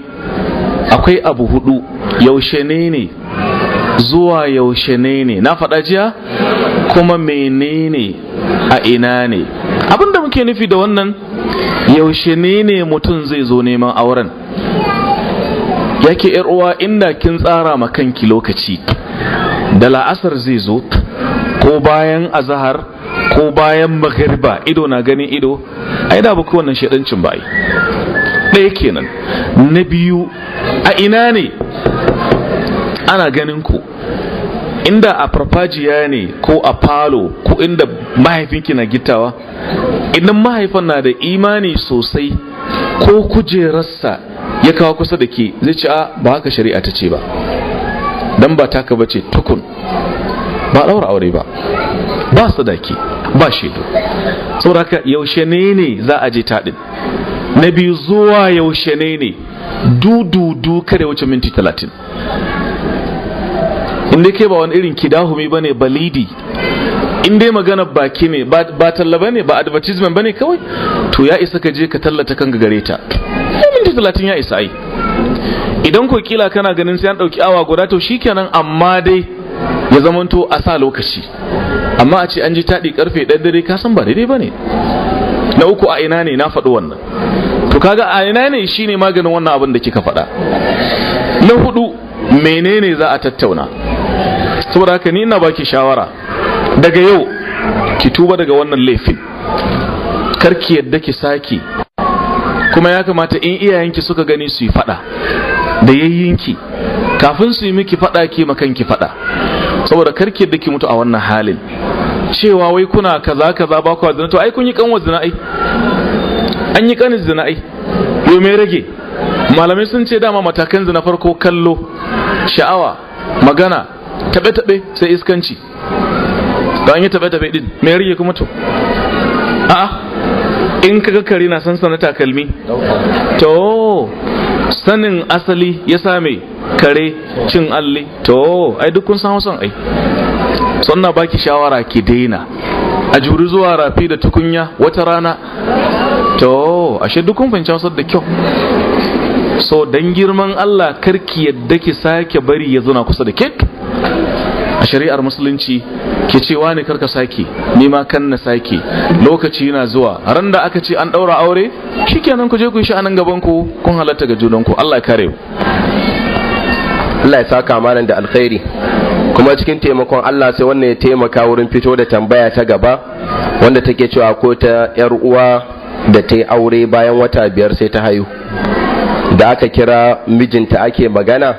akwai abu huɗu yaushe ne ne? Zuwa yaushe ne ne? Na faɗa jiya? Kuma menene a ina ne? Abinda muke nufi da wannan yaushe ne ne mutum zai zo neman auren? Yake uwa inda kin tsara ma kanki lokaci da la'asar zai zo ko bayan azahar ko bayan magariba ido na ganin ido ai da baki wannan shedancin ba ai. Ɗaya kenan. Na biyu a ina ne ana ganin ku? Inda a farfajiya ne ko a falo ko inda mahaifinki na gittawa? Idan mahaifan na da imani sosai ko kujerarsa ya kawo kusa da ke zai ci a ba haka shari'a ta ce ba. Dan ba taka bace tukun. Ba daura aure ba. Ba sadaki ba shaidu. Saboda haka yaushe ne ne za a je taɗin? Na biyu zuwa yaushe ne ne? Dududu kare wuce minti talatin. Inda ke ba wani irin kidahumi ba ne balidi in dai magana baki ne ba talla ba ne ba advertisement ba ne kawai to ya isa ka je ka tallata kan gare ta. Minti talatin ya isa ai. Idan ko kila kana ganin sai an ɗauki awa guda to shikenan amma dai ya zamanto a sa lokaci. Amma a ce an ji taɗi ƙarfe ɗan dare ka san ba daidai ba ne. Na uku a ina ne? Na faɗi wannan. To kaga a ina ne shine maganin wannan abin da kika faɗa. Na huɗu menene za a tattauna? Saboda haka ni ina baki shawara. Daga yau ki tuba daga wannan laifin. Karki yadda ki saki kuma ya kamata in iyayenki suka gani su yi fada da yayyinki. Kafin su yi miki fada ki makanki fada saboda karki yadda ki mutu a wannan halin. Cewa wai kuna kaza kaza ba ku zina to ai kun yi kanwa zina ai. An yi kanin zina ai. Yo rage? Malamai sun ce dama matakan zina farko kallo sha'awa magana taɓe-taɓe sai iskanci. Da an yi taɓe-taɓe din me rage kuma to a'a. In kaga kare na san sana takalmi. To sanin asali ya same kare cin alli. To ai duk kun san ai. Sannan baki shawara ki daina. A juri zuwa rafi da tukunya wata rana. To ashe duk kun fahimci wasu da kyau. So dan girman Allah karki yadda ki sake bari ya zuna kusa da kek a shari'ar musulunci ke cewa ne kar ka sake ni ma kan na sake. Lokaci na zuwa. Ran da aka ce an daura aure shikenan ku je ku yi sha'anin gaban ku kun halatta ga junan ku Allah ya kare Allah ya saka malam da alkhairi. Kuma cikin taimakon Allah sai wannan ya taimaka wurin fito da tambaya ta gaba wanda take cewa ko ta yar uwa da ta yi aure bayan wata biyar sai ta haihu. Da aka kira mijinta ake magana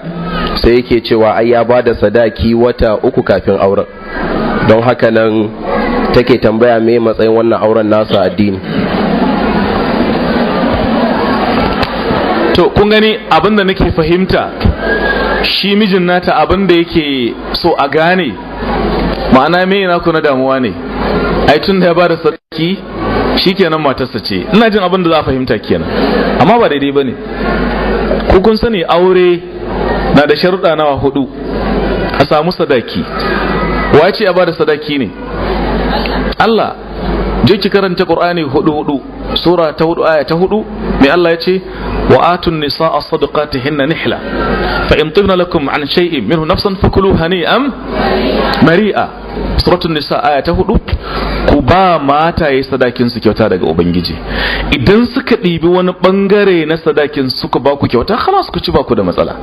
sai yake cewa ai ya ba da sadaki wata uku kafin auren. Don haka nan take tambaya me matsayin wannan auren nasa addini. To kun gani abin da nake fahimta shi mijin nata abin da yake so a gane ma'ana me na ku na damuwa ne? Ai tun da ya ba da sadaki shikenan matarsa ce. Ina jin abin da za a fahimta kenan. Amma ba daidai ba ne ku kun sani aure na da sharuɗa nawa huɗu a samu sadaki. Wace ya ba da sadaki ne? Allah. Je ki karanta Qur'ani huɗu huɗu sura ta huɗu aya ta huɗu mai Allah ya ce? Wa atun nisaa sadaqatihinna nihla. Fa in tibna lakum an shay'in minhu nafsan fakulu hani'an mari'a. Suratul nisa aya ta huɗu ku ba mataye sadakin su kyauta daga ubangiji. Idan suka ɗibi wani ɓangare na sadakin suka ba ku kyauta khalas ku ci ba ku da matsala.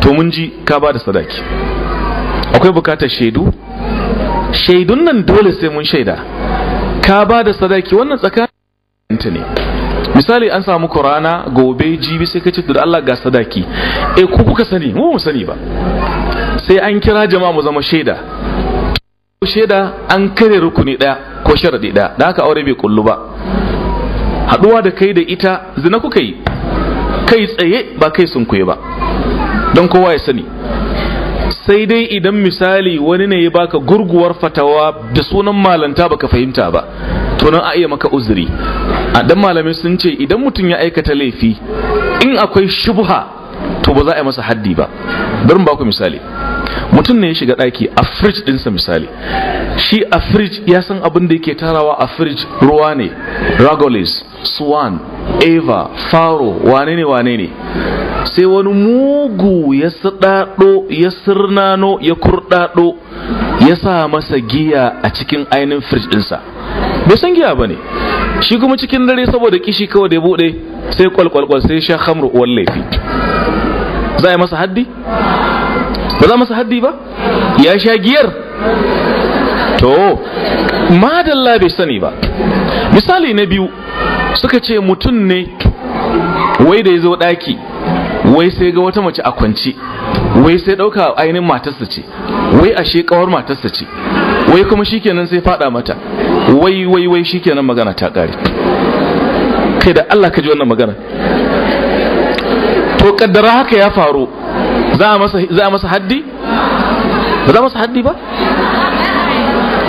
To mun ji ka ba da sadaki. Akwai buƙatar shaidu? Shaidun nan dole sai mun shaida. Ka ba da sadaki wannan tsakanin ne. Misali an samu rana gobe jibi sai ka ce da Allah ga sadaki. Eh ku kuka sani? Mu mu sani ba. Sai an kira jama'a mu zama shaida. Shaida an kare rukuni ɗaya ko sharadi ɗaya da haka aure bai kullu ba haɗuwa da kai da ita zina kuka yi kai tsaye ba kai sun kuye ba don kowa ya sani sai dai idan misali wani ne ya baka gurguwar fatawa da sunan malanta baka fahimta ba to nan a iya maka uzuri a dan malamai sun ce idan mutum ya aikata laifi in akwai shubha to ba za a yi masa haddi ba bari ba ku misali mutum ne ya shiga daki a fridge dinsa misali. Shi a fridge ya san abin da yake tarawa a fridge ruwa ne. Ragolis swan eva faro wane ne wane ne? Sai wani mugu ya sadado ya sirnano ya kurdado ya sa masa giya a cikin ainihin fridge dinsa bai san giya ba ne. Shi kuma cikin dare saboda kishi kawai da ya buɗe sai kwalkwalkwal sai sha khamru uwan laifi. Za a yi masa haddi? Ba za masa haddi ba? Ya sha giyar? To madalla bai sani ba. Misali na biyu suka ce mutum ne wai da ya zo daki wai sai ga wata mace a kwanci wai sai ɗauka ainihin matarsa ce wai ashe kawar matarsa ce wai kuma shikenan sai fada mata wai wai wai shikenan magana ta kare kai da Allah ka ji wannan magana. To kaddara haka ya faru. Za a masa haddi? Ba za a masa haddi ba?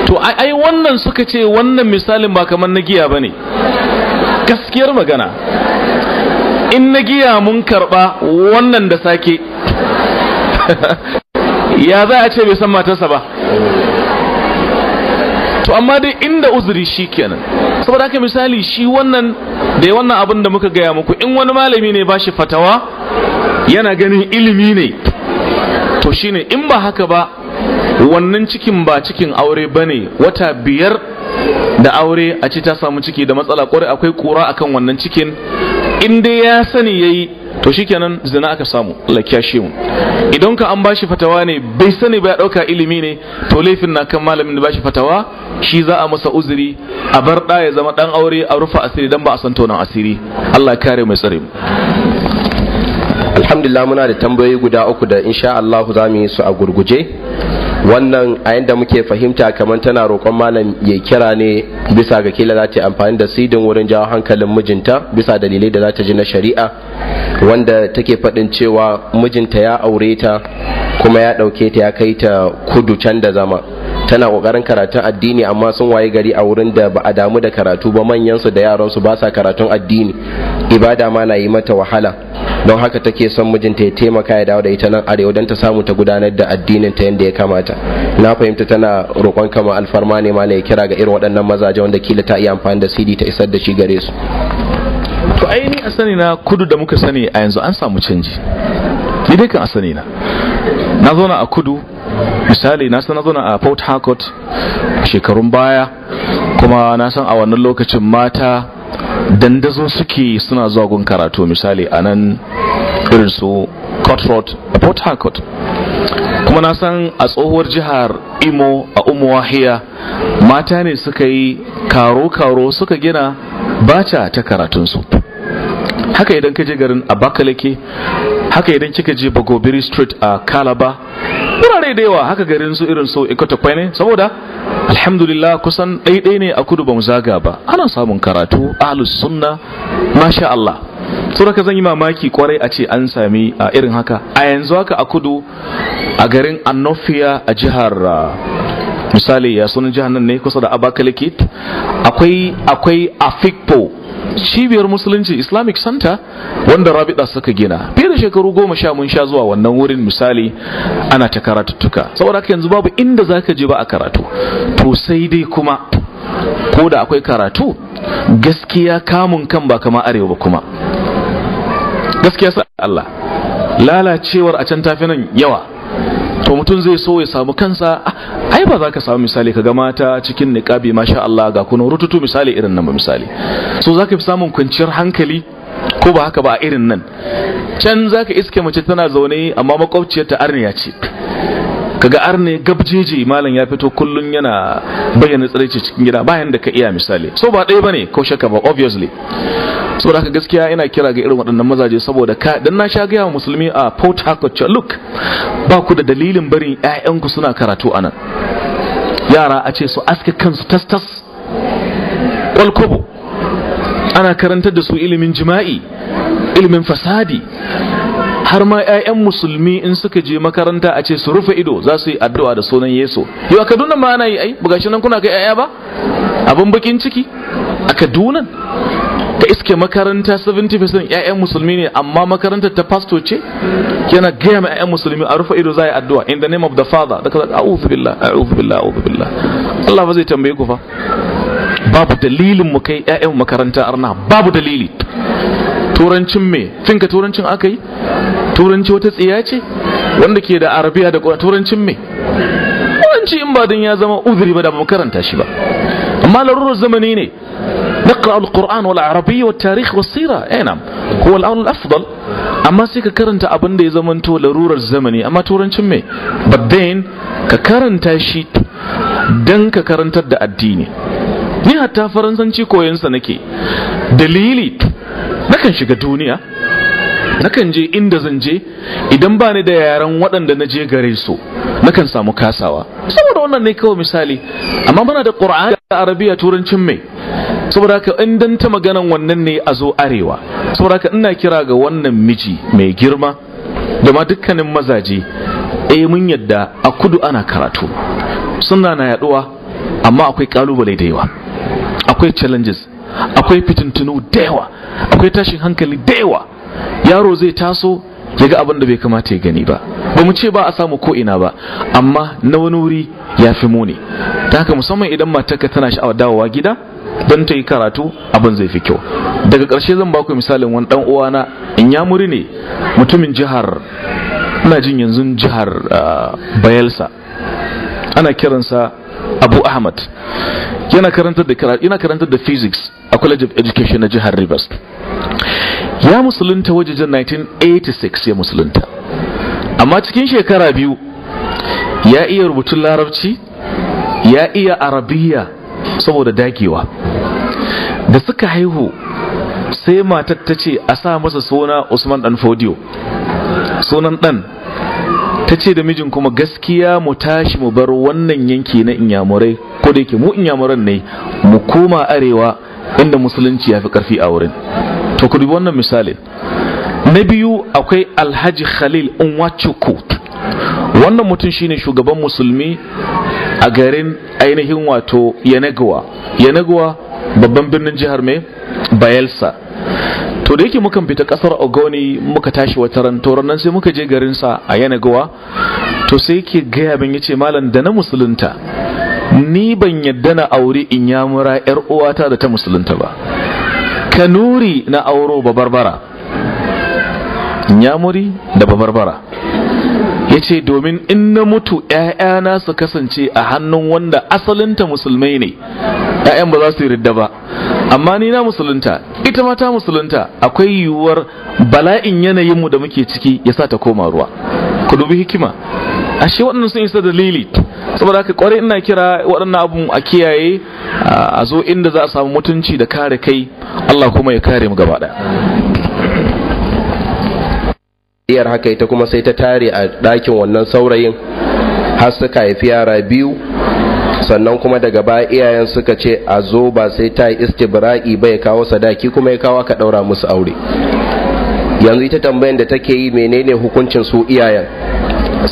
To ai wannan suka ce wannan misalin ba kamar na giya ba ne gaskiyar magana. In na giya mun karɓa wannan da sake. Ya za a ce bai san matarsa ba? To amma dai inda uzuri shi kenan. Saboda haka misali shi wannan da wannan abin da muka gaya muku in wani malami ne ba shi fatawa yana ganin ilimi ne. To shine in ba haka ba wannan cikin ba cikin aure ba ne. Wata biyar da aure a ci ta samu ciki da matsala ƙwarai akwai kura akan wannan cikin. In dai ya sani yayi to shikenan zina aka samu. Allah kiyashe mu. Idan ka an bashi fatawa ne bai sani ba ya ɗauka ilimi ne to laifin na kan malamin da bashi fatawa shi za a masa uzuri a bar da ya zama dan aure a rufa asiri dan ba a san tonan asiri. Allah ya kare mai tsare mu. Alhamdulillah muna da tambayoyi guda uku da insha Allah za mu yi su a gurguje. Wannan a yadda muke fahimta kamar tana roƙon malam ya kira ne bisa ga kila za ta amfani da sidin wurin jawo hankalin mijinta bisa dalilai da za ta ji na shari'a wanda take faɗin cewa mijinta ya aure ta kuma ya ɗauke ta ya kai ta kudu can da zama. Tana ƙoƙarin karatun addini amma sun waye gari a wurin da ba a damu da karatu ba manyan su da yaran su ba sa karatun addini. Ibada ma na yi mata wahala. Don haka take son mijinta ya taimaka ya dawo da ita nan arewa don ta samu ta gudanar da addinin ta yadda ya kamata. Na fahimta tana roƙon kama alfarma ne ma ya kira ga irin waɗannan mazaje wanda kila ta iya amfani da CD ta isar da shi gare su. To aini a sani na kudu da muka sani a yanzu an samu canji. Ni dai kan a sani na. Na zauna a kudu misali na san zauna a port harcourt shekarun baya kuma na san a wannan lokacin mata dandazo suke suna zuwa gun karatu. Misali a nan irin su court road a port harcourt. Kuma na san a tsohuwar jihar imo a umuwahiya mata ne suka yi karo-karo suka gina baca ta karatunsu. Haka idan ka je garin abakalake haka idan kika je bagobiri street a kalaba wurare da yawa haka garin su irin su ikotakwai ne saboda alhamdulillah kusan ɗaiɗai ne a kudu ba mu zaga ba. Ana samun karatu ahlus sunna masha Allah. Saboda zan yi mamaki ƙwarai a ce an sami a irin haka. A yanzu haka a kudu a garin annofiya a jihar misali ya sunan jihar nan ne kusa da abakaliki? Akwai akwai afikpo cibiyar musulunci islamic center wanda rabida suka gina. Fiye da shekaru goma sha mun sha zuwa wannan wurin misali ana ta karatuttuka. Saboda haka yanzu babu inda zaka je ba a karatu. To sai dai kuma ko da akwai karatu gaskiya kamun kan ba kama arewa ba kuma. Gaskiya sa Allah lalacewar a can tafi nan yawa. To mutum zai so ya samu kansa ai ba za ka samu misali ka ga mata cikin niqabi masha Allah ga kuna rututu misali irin nan ba misali. So za ka fi samun kwanciyar hankali ko ba haka ba a irin nan. Can za ka iske mace tana zaune amma makwabciyar ta arniya ce. Kaga arne gabjeje malam ya fito kullun yana bayyana tsiraici cikin gida bayan da ka iya misali. So ba ɗaya ba ne ko shaka ba obviously. Saboda haka gaskiya ina kira ga irin waɗannan mazaje saboda ka dan na sha gaya wa musulmi a Port Harcourt look ba ku da dalilin barin ƴaƴanku suna karatu a nan yara a ce su aske kansu tas tas kwalkwabo. Ana karantar da su ilimin jima'i ilimin fasadi. Har ma 'ya'yan musulmi in suka je makaranta a ce su rufe ido za su yi addu'a da sunan yesu. Yau a kaduna ma ana yi ai buga shi nan kuna kai 'ya'ya ba? Abin bakin ciki? A kaduna? Ka iske makaranta 70% 'ya'yan musulmi ne amma makarantar ta pasto ce? Yana gaya ma 'ya'yan musulmi a rufe ido za a yi addu'a. In the name of the father. Da kaza a'udhu billah a'udhu billah a'udhu billah Allah ba zai tambaye ku fa. Babu dalilin mu kai 'ya'yan makaranta arna. Babu dalili. Turancin me? Finka turancin aka yi? turanci wata tsiya ce wanda ke da arabiya da turancin me turanci in ba din ya zama uzuri ba da ba karanta shi ba amma larurar zamani ne نقرأ القرآن والعربية والتاريخ والسيرة أي نعم هو الأمر الأفضل أما سيك كرنت أبن دي زمن تو لرور الزمني أما تورن شمي بعدين ككرنت شيء دن ككرنت دا الديني ni hatta faransanci koyansa nake dalili nakan shiga duniya Nakan je inda zan je. Idan ba ni da yaran waɗanda na je gare su nakan samu kasawa. Saboda wannan ne kawai misali. Amma muna da ƙur'ani da arabiya turancin mai saboda haka in dan ta maganan wannan ne a zo arewa. Saboda haka ina kira ga wannan miji mai girma da ma dukkanin mazaje. Eh mun yadda a kudu ana karatu. Suna na yaɗuwa amma akwai ƙalubale da yawa. Akwai challenges akwai fitintunu da yawa akwai tashin hankali da yawa. Yaro zai taso ya ga abin da bai kamata ya gani ba. Ba mu ce ba a samu ko ina ba amma na wani wuri ya fi muni. Ta haka musamman idan matarka tana sha'awar dawowa gida don ta yi karatu abin zai fi kyau. Daga ƙarshe zan baku misalin wani dan uwana in ya muri ne mutumin jihar ina jin yanzu jihar bayelsa. Ana kiransa abu ahmad. Yana karantar da physics a college of education na jihar rivers. Ya musulunta wajejen 1986 ya musulunta. Amma cikin shekara biyu ya iya rubutun larabci ya iya arabiya saboda dagewa. Da suka haihu sai matar ta ce a sa masa suna usman dan fodiyo sunan dan ta ce da mijin kuma gaskiya mu tashi mu bar wannan yanki na inyamurai ko da yake mu inyamuran ne mu koma arewa inda musulunci ya fi ƙarfi a wurin. To ku wannan misalin na biyu akwai alhaji khalil unwachuku. Wannan mutum shine shugaban musulmi a garin ainihin wato yanagawa yanagawa babban birnin jihar mai bayelsa. To da yake mukan fita ƙasar ogoni muka tashi wata ran to nan sai muka je garinsa a yanagawa to sai yake gaya min ya ce malam da na musulunta ni ban yadda na aure in yamura yar uwata da ta musulunta ba. Kanuri na auro babarbara. Nyamuri da babarbara. Ya ce domin in na mutu ‘ya'yana su kasance a hannun wanda asalinta musulmai ne ‘ya'yan ba za su yi ridda ba. Amma ni na musulunta ita ma ta musulunta akwai yiwuwar bala'in yanayinmu da muke ciki ya sa ta koma ruwa. Ku dubi hikima. Ashe waɗannan sun isa dalili. Saboda haka ƙwarai ina kira waɗannan abun a kiyaye a zo inda za a samu mutunci da kare kai Allah kuma ya kare mu gaba iyar haka ita kuma sai ta tare a ɗakin wannan saurayin har suka haifi yara biyu sannan kuma daga baya iyayen suka ce a zo ba sai ta yi istibra'i ba ya kawo sadaki kuma ya kawo ka ɗaura musu aure. Yanzu ita tambayan da take yi menene hukuncin su iyayen?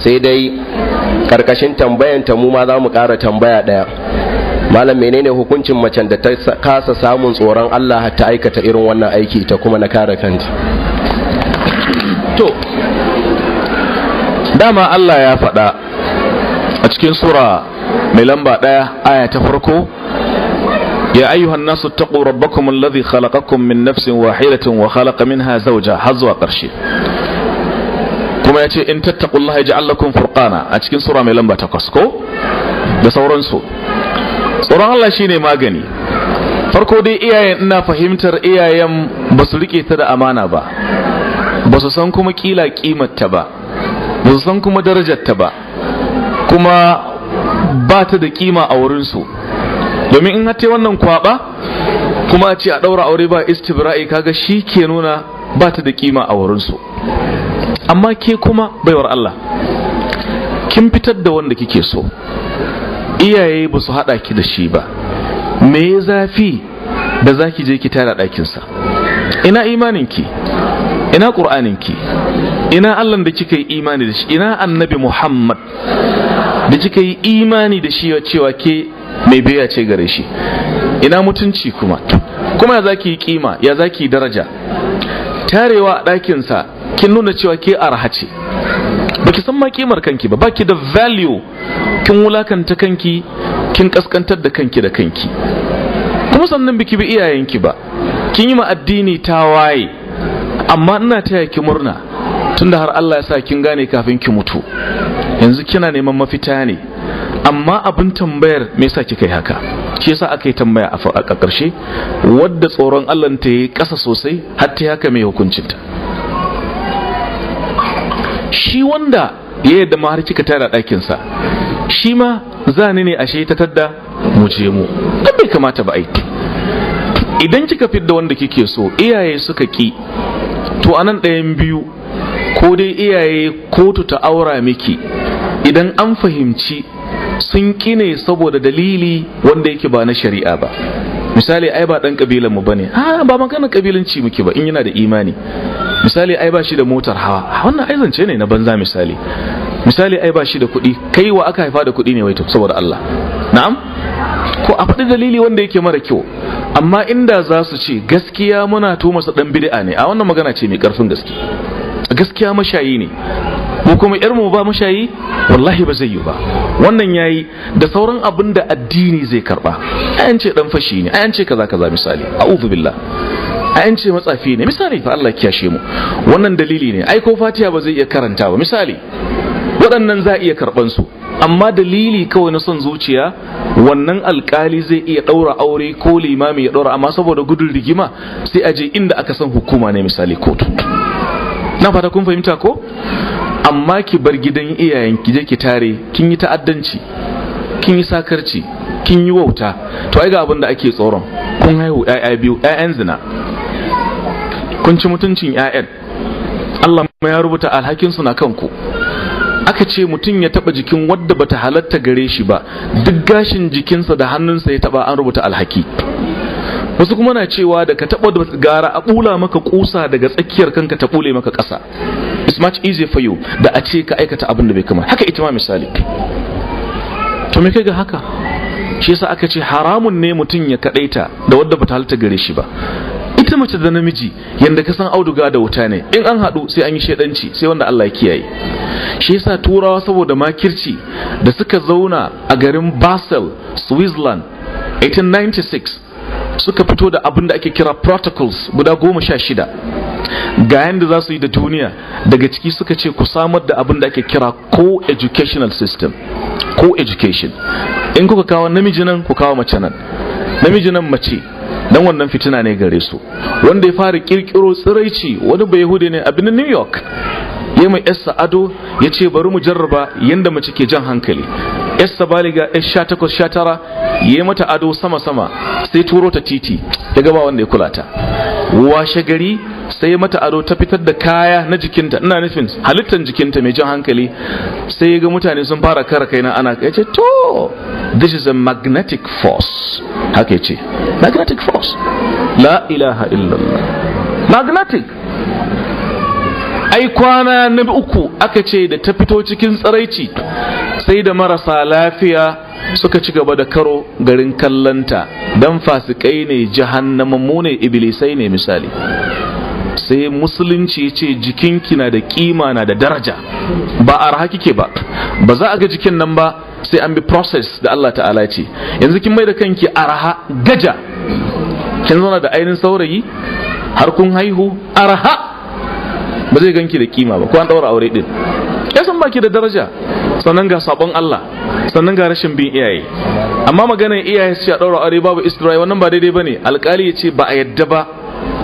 Sai dai karkashin tambayan ta mu ma za mu ƙara tambaya ɗaya malam menene hukuncin macen da ta kasa samun tsoron Allah ta aikata irin wannan aiki ta kuma na kare kanta to dama Allah ya faɗa a cikin sura mai lamba ɗaya aya ta farko يا أيها الناس اتقوا ربكم الذي خلقكم من نفس واحدة وخلق منها زوجها حظوا قرشي kuma ya ce in tattaqullaha yaj'al lakum furqana. A cikin sura mai lamba takwas ko? Da sauransu. Tsoron Allah shine magani. Farko dai iyayen ina fahimtar iyayen ba su riƙe ta da amana ba. Ba su san kuma kila kimarta ba. Ba su san kuma darajarta ba. Kuma ba ta da kima a wurinsu. Domin in hate wannan kwaba kuma a ce a ɗaura aure ba istibra'i kaga shi ke nuna ba ta da kima a wurinsu. Amma ke kuma baiwar Allah kin fitar da wanda kike so. Iyaye ba su haɗa ki da shi ba. Me ya zafi da za ki je ki tara ɗakinsa? Ina imaninki? Ina ƙur'aninki ina Allah da kika yi imani da shi? Ina annabi Muhammad da kika yi imani da shi cewa ke mai biya ce gare shi? Ina mutunci kuma? Kuma ya za ki yi kima? Ya za ki daraja? Tarewa a ɗakinsa kin nuna cewa ke arha ce. Baki san ma kimar kanki ba baki da value. Kin wulaƙanta kanki kin kaskantar da kanki da kanki. Kuma sannan biki bi iyayenki ba. Kin yi ma addini ta waye amma ina taya ki murna tunda har Allah ya sa kin gane kafin ki mutu. Yanzu kina neman mafita ne. Amma abin tambayar me yasa kika yi haka? Shi yasa aka yi tambaya a ƙarshe. Wadda tsoron Allah ta yi ƙasa sosai har ta haka mai hukuncinta. Shi wanda ya yadda ma har kika tara ɗakinsa shi ma zani ne ashe ta tadda mu je mu. Dan bai kamata ba aiki. Idan kika fidda wanda kike so iyaye suka ki to a nan ɗayan biyu ko dai iyaye kotu ta aura miki idan an fahimci sun kine saboda dalili wanda yake ba na shari'a ba. Misali ai ba dan kabilan mu ba ne ha ba maganar kabilanci muke ba in yana da imani. Misali ai ba shi da motar hawa. Wannan ai zance ne na banza misali. Misali ai ba shi da kuɗi. Kai wa aka haifa da kuɗi ne wai to saboda Allah. Na'am? Ko a faɗi dalili wanda yake mara kyau. Amma inda za su ce gaskiya muna to masa dan bid'a ne a wannan magana ce mai ƙarfin gaske. Gaskiya mashayi ne. Ko kuma yar mu ba mashayi? Wallahi ba zai yi ba. Wannan yayi da sauran abin da addini zai karɓa ayan ce dan fashi ne. Ayan ce kaza kaza misali. A'udhu billah. Ayan ce matsafi ne. Misali fa Allah kiyashe mu. Wannan dalili ne. Ai ko fatiha ba zai iya karanta ba. Misali waɗannan za iya karɓan su. Amma dalili kawai na son zuciya wannan alkali zai iya ɗaura aure ko limami ya ɗaura. Amma saboda gudun rigima sai a je inda aka san hukuma ne misali kotu. Na fata kun fahimta ko? Amma ki bar gidan iyayen ki je ki tare. Kin yi ta'addanci kin yi sakarci kin yi wauta. To ai ga abin da ake tsoron. Kun haihu ƴaƴa biyu ƴaƴan zina. Kun ci mutuncin ƴaƴan. Allah ya rubuta alhakin su na kanku. Aka ce mutum ya taba jikin wadda bata halatta gare shi ba duk gashin jikinsa da hannunsa ya taba an rubuta alhaki. Wasu kuma na cewa da ka taba gara a bula maka kusa daga tsakiyar kanka ta bule maka ƙasa. It's much easier for you da a ce ka aikata abin da bai kama haka ita ma misali. To me kai ga haka? Shi yasa aka ce haramun ne mutum ya kadaita da wadda bata halatta gare shi ba. Ita mace da namiji yanda ka san auduga da wuta ne in an haɗu sai an yi shaidanci sai wanda Allah ya kiyaye. Shi yasa turawa saboda makirci da suka zauna a garin Basel Switzerland 1896 suka fito da abin da ake kira protocols guda goma sha shida. Ga yadda za su yi da duniya daga ciki suka ce ku samar da abin da ake kira co-educational system co-education. In kuka kawo namiji nan ku kawo mace nan. Namiji nan mace. Dan wannan fitina ne gare su. Wanda ya fara kirkiro tsiraici wani bai yahudi ne a birnin new york. Ya mai yassa ado ya ce bari mu jarraba yadda mace ke jan hankali. Yassa baliga ya sha takwas sha tara ya mata ado sama sama sai turo ta titi. Ya gaba wanda ya kula ta. Washe gari sai mata ado ta fitar da kaya na jikinta. Ina nufin halittar jikinta mai jan hankali. Sai ga mutane sun fara kara kaina ana ya ce to this is a magnetic force. Haka ce magnetic force. La ilaha illallah. Magnetic. Ai kwana na uku aka ce da ta fito cikin tsiraici sai da marasa lafiya suka ci gaba da karo garin kallanta dan fasikai ne jahannamammu ne iblisai ne misali. Sai musulunci ce jikinki na da kima na da daraja. Ba a raha kike ba. Ba za a ga jikin nan ba sai an bi process da Allah ta'ala ce. Yanzu kin mai da kanki araha gaja. Kin zauna da ainihin saurayi har kun haihu araha ba zai ganki da kima ba ko an daura aure din ya san baki da daraja. Sannan ga sabon Allah sannan ga rashin bin iyaye. Amma maganar iyaye su a daura aure babu istibra'i wannan ba daidai ba ne alkali ya ce ba a yadda ba.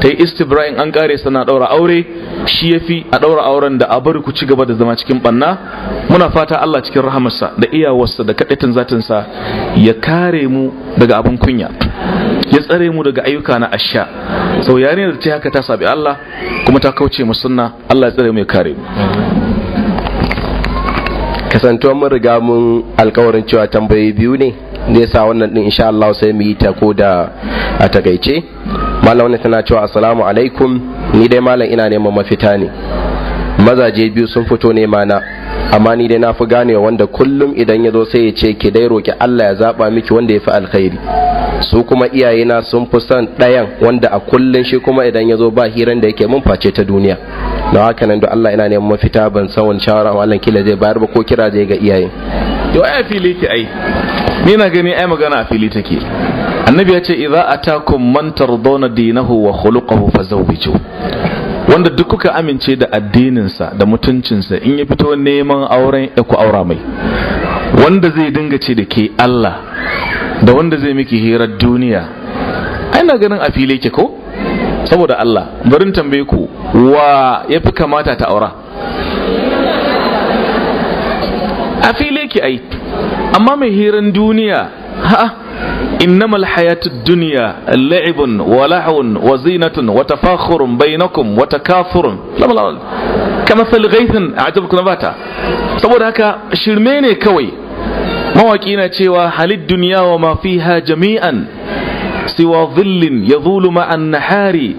Ta yi istibra'in an kare sana daura aure shi ya fi a daura auren da a bari ku ci gaba da zama cikin banna muna fata Allah cikin rahamarsa da iyawarsa da kaɗaitin zatinsa ya kare mu daga abin kunya ya tsare mu daga ayyuka na asha sau yare da ta haka ta sabi Allah kuma ta kauce mu sunna Allah ya tsare mu ya kare mu. Kasantuwar mun riga mun alkawarin cewa tambayoyi biyu ne ne sa wannan din insha Allah sai mu yi ta ko da a taƙaice. Malam wannan tana cewa assalamu alaikum ni dai malam ina neman mafita ne. Mazaje biyu sun fito nema na amma ni dai na fi ganewa wanda kullum idan ya zo sai ya ce ki dai roki Allah ya zaba miki wanda ya fi alkhairi. Su kuma iyayena sun fi son ɗayan wanda a kullum shi kuma idan ya zo ba hiran da yake mun face ta duniya. Na haka nan don Allah ina neman mafita ban san wani shawara mallan kila zai bayar ba ko kira zai ga iyaye. Yau ai fili ke ai. Ni na gani ai magana a fili take. Annabi ya ce idza atakum man tardawna dinahu wa khuluquhu fazawwiju wanda duk kuka amince da addininsa da mutuncinsa in ya fito neman auren ya ku aura mai. Wanda zai dinga ce da ke Allah da wanda zai miki hirar duniya ai na ganin a fili ke ko? Saboda Allah barin tambaye ku wa ya fi kamata ta aura? A fili ke ai amma mai hirar duniya ha إنما الحياة الدنيا لعب ولهو وزينة وتفاخر بينكم وتكاثر لا لا لا كمثل غيث أعجبكم نباتا saboda haka shirme ne kawai mawaƙi na cewa halid duniya wa ma fiha jami'an siwa dhillin yadhulu ma'an nahari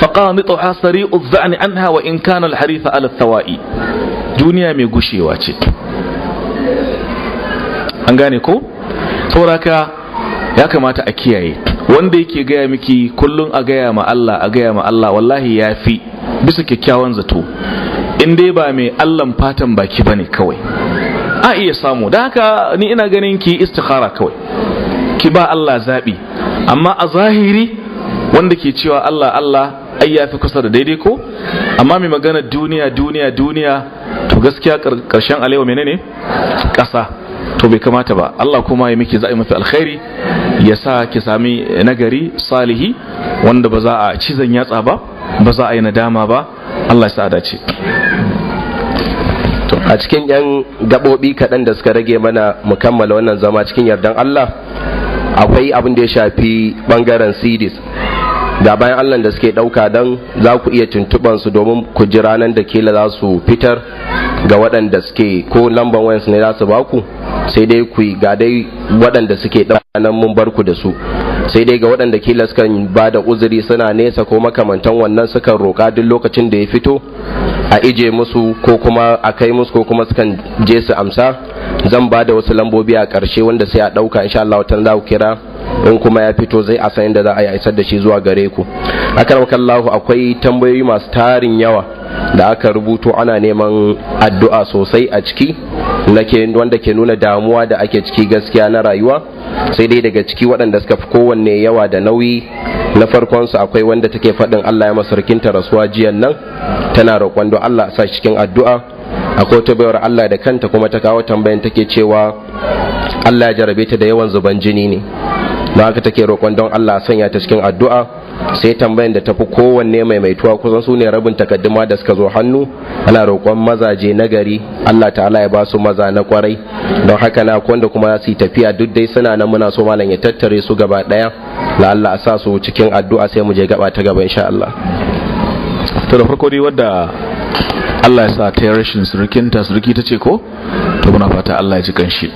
faqanituha sari'u dha'ni anha wa in kana al-haritha ala thawa'i duniya mai gushewa ce an gane ko saboda haka ya kamata a kiyaye. Wanda yake gaya miki kullum a gaya ma Allah a gaya ma Allah wallahi ya fi bisa kyakkyawan zato. In dai ba mai Allahn fatan baki ba ne kawai. A iya samu. Da haka ni ina ganin ki istikhara kawai. Ki ba Allah zabi amma a zahiri wanda ke cewa Allah Allah ai ya fi kusa da daidai ko? Amma mai magana duniya duniya duniya to gaskiya ƙarshen alewa menene? Ƙasa. To bai kamata ba. Allah kuma ya miki za'i mafi alkhairi. Ya sa ki sami nagari salihi wanda ba za a cizon yatsa ba ba za a yi nadama ba. Allah sa dace. A cikin yan gabobi kaɗan da suka rage mana mu kammala wannan zama cikin yardan Allah akwai abin da ya shafi ɓangaren CDs ga bayan Allah da suke ɗauka don za ku iya tuntuban su domin ku ji ranar da kila za su fitar. Ga waɗanda suke ko lamban wayansu ne za su baku sai dai ku ga dai waɗanda suke nan mun barku da su. Sai dai ga waɗanda kila sukan ba da uzuri suna nesa ko makamantan wannan sukan roƙa duk lokacin da ya fito a ije musu ko kuma a kai musu ko kuma sukan je su amsa. Zan ba da wasu lambobi a ƙarshe wanda sai a ɗauka insha Allah watan za ku kira in kuma ya fito zai a san da za a yi isar da shi zuwa gare ku. Akan kallahu akwai tambayoyi masu tarin yawa da aka rubuto ana neman addu'a sosai a ciki wanda ke nuna damuwa da ake ciki gaskiya na rayuwa. Sai dai daga ciki waɗanda suka fi kowanne yawa da nauyi. Na farkonsu akwai wanda take faɗin Allah ya masarkinta rasuwa jiyan nan tana roƙon don Allah sa cikin addu'a. Akwai ta bayar Allah da kanta kuma ta kawo tambayan take cewa Allah ya jarabe ta da yawan zuban jini ne. Don haka take roƙon don Allah sanya ta cikin addu'a. Sai tambayan da tafi kowanne mai maituwa kusan su ne rabin takadduma da suka zo hannu. Ana roƙon mazaje na gari Allah ta'ala ya ba su maza na ƙwarai don haka na wanda kuma za su yi tafiya duk dai suna nan muna so malam ya tattare su gaba ɗaya. La Allah a sa su cikin addu'a sai mu je gaba ta gaba insha Allah. To da farko dai wadda Allah ya sa ta rashin surukinta suruki ta ce ko? To muna fata Allah ya ji kanshi.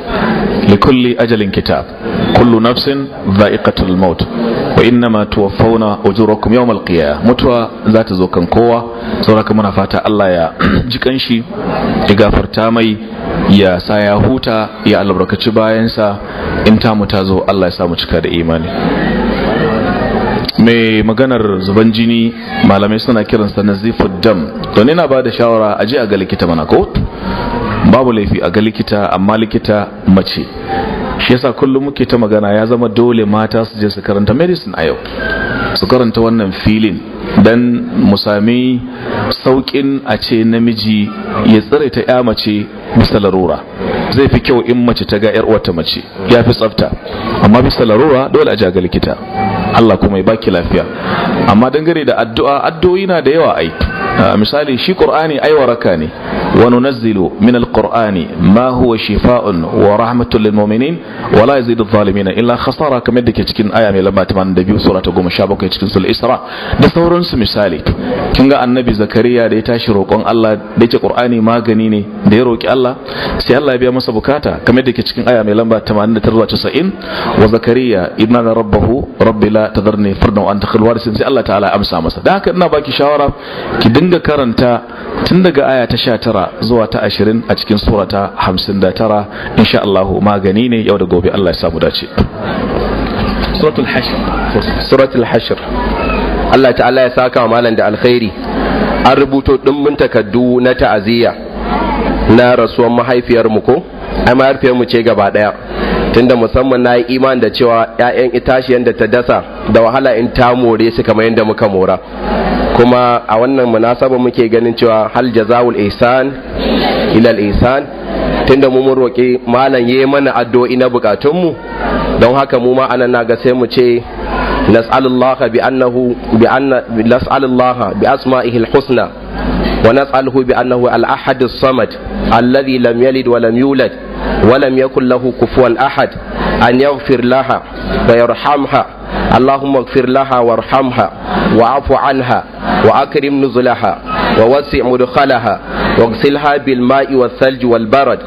Likulli ajalin kitab. Kullu nafsin dha'iqatul maut. Wa innama tuwaffawna ujurakum yawmal qiyamah. Mutuwa za ta zo kan kowa. Saboda muna fata Allah ya ji kanshi ya gafarta mai ya sa ya huta ya albarkaci bayansa. In ta mu ta zo Allah ya sa mu cika da imani. Mai maganar zuban jini malamai suna kiransa na dam. Don ina ba da shawara a je a ga likita mana ko? Babu laifi a ga likita amma likita mace. Shi yasa kullum muke ta magana ya zama dole mata su je su karanta medicine a yau su karanta wannan filin dan mu sami saukin a ce namiji ya tsare ta ya mace bisa larura. Zai fi kyau in mace ta ga yar uwarta mace ya fi tsafta. Amma bisa larura dole a ga likita. Allah kuma ya baki lafiya. Amma dangane da addu'a addu'o'i na da yawa ai. Misali shi qur'ani ai waraka ne. Wa nunazzilu min alqur'ani ma huwa shifaa'un wa rahmatun lil mu'minin wa la yazidu adh-dhalimin illa khasara kamar da ke cikin aya mai lamba 82 sura ta 17 cikin sul isra. Da sauransu misali. Kin ga annabi zakariya da ya tashi roƙon Allah da yake qur'ani magani ne da ya roki Allah sai Allah ya biya masa buƙata kamar da ke cikin aya mai lamba 89 90 wa zakariya inna rabbahu rabbi la tadarni fardan wa anta khal warisin sai Allah ta'ala amsa masa. Dan haka ina baki shawara ki dinga karanta tun daga aya ta 19 zuwa ta 20 a cikin sura ta 59 insha Allah magani ne yau da gobe Allah ya samu dace. Suratul hashr. Suratul hashr. Allah ta'ala ya saka wa malam da alkhairi. An rubuto dimbin takaddu na ta'aziyya na rasuwar mahaifiyar mu ko? Ai mahaifiyar mu ce gaba ɗaya tunda musamman na yi iman da cewa 'ya'yan itashiyar da ta dasa da wahala in ta more su kamar yadda muka mora. Kuma a wannan munasaba muke ganin cewa hal jazawul ihsan ilal ihsan. Tunda mu mun roƙi malam yayi mana addu'o'i na bukatunmu don haka mu ma a nan na ga sai mu ce nas'alullaha bi annahu bi anna nas'alullaha bi asma'ihi al-husna wa nas'aluhu bi annahu al-ahad as-samad alladhi lam yalid wa lam yulad ولم يكن له كفوا أحد أن يغفر لها ويرحمها اللهم اغفر لها وارحمها واعف عنها وأكرم نزلها ووسع مدخلها واغسلها بالماء والثلج والبرد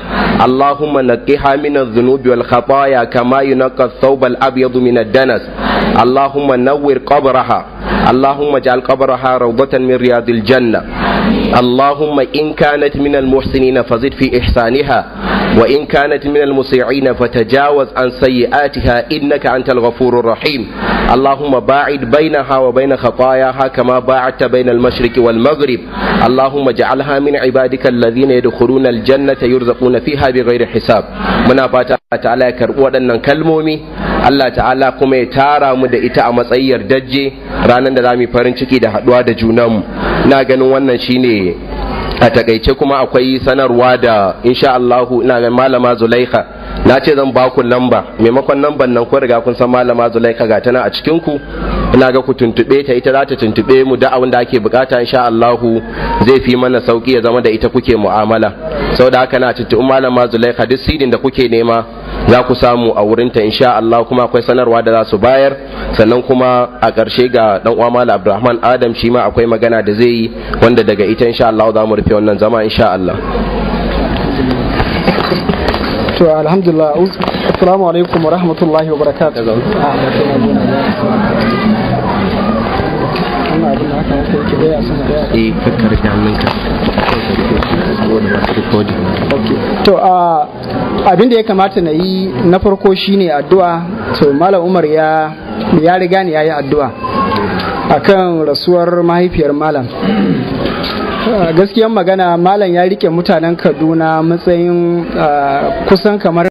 اللهم نقها من الذنوب والخطايا كما ينقى الثوب الأبيض من الدنس اللهم نور قبرها اللهم اجعل قبرها روضة من رياض الجنة اللهم إن كانت من المحسنين فزد في إحسانها وإن كانت من المسيئين فتجاوز عن سيئاتها إنك أنت الغفور الرحيم اللهم باعد بينها وبين خطاياها كما باعدت بين المشرق والمغرب اللهم اجعلها من عبادك الذين يدخلون الجنة يرزقون فيها بغير حساب muna fata ta'ala ya karɓi waɗannan kalmomi Allah ta'ala kuma ya tara mu da ita a matsayin dajje ranar da za mu farin ciki da haɗuwa da junanmu na ganin wannan shine a taƙaice kuma akwai sanarwa da insha Allahu ina ga malama Zulaikha na ce zan ba ku lamba. Maimakon lamban nan ko riga kun san malama Zulaikha ga tana a cikin ku ina ga ku tuntube ta ita za ta tuntube mu da abin da ake buƙata insha Allahu zai fi mana sauƙi ya zama da ita kuke mu'amala. Saboda haka na tuntubi malama Zulaikha duk sidin da kuke nema za ku samu a wurinta insha Allah kuma akwai sanarwa da za su bayar. Sannan kuma a ƙarshe ga dan uwa Malam Abdulrahman Adam shi ma akwai magana da zai yi wanda daga ita insha Allah za mu rufe wannan zama insha Allah. To alhamdulillah. Assalamu alaikum wa rahmatullahi wa barakatuh. Eh to abin da ya kamata na yi na farko shine addu'a. To malam umar ya ya riga ni yayi addu'a akan rasuwar mahaifiyar malam. Gaskiyan magana malam ya riƙe mutanen kaduna matsayin kusan kamar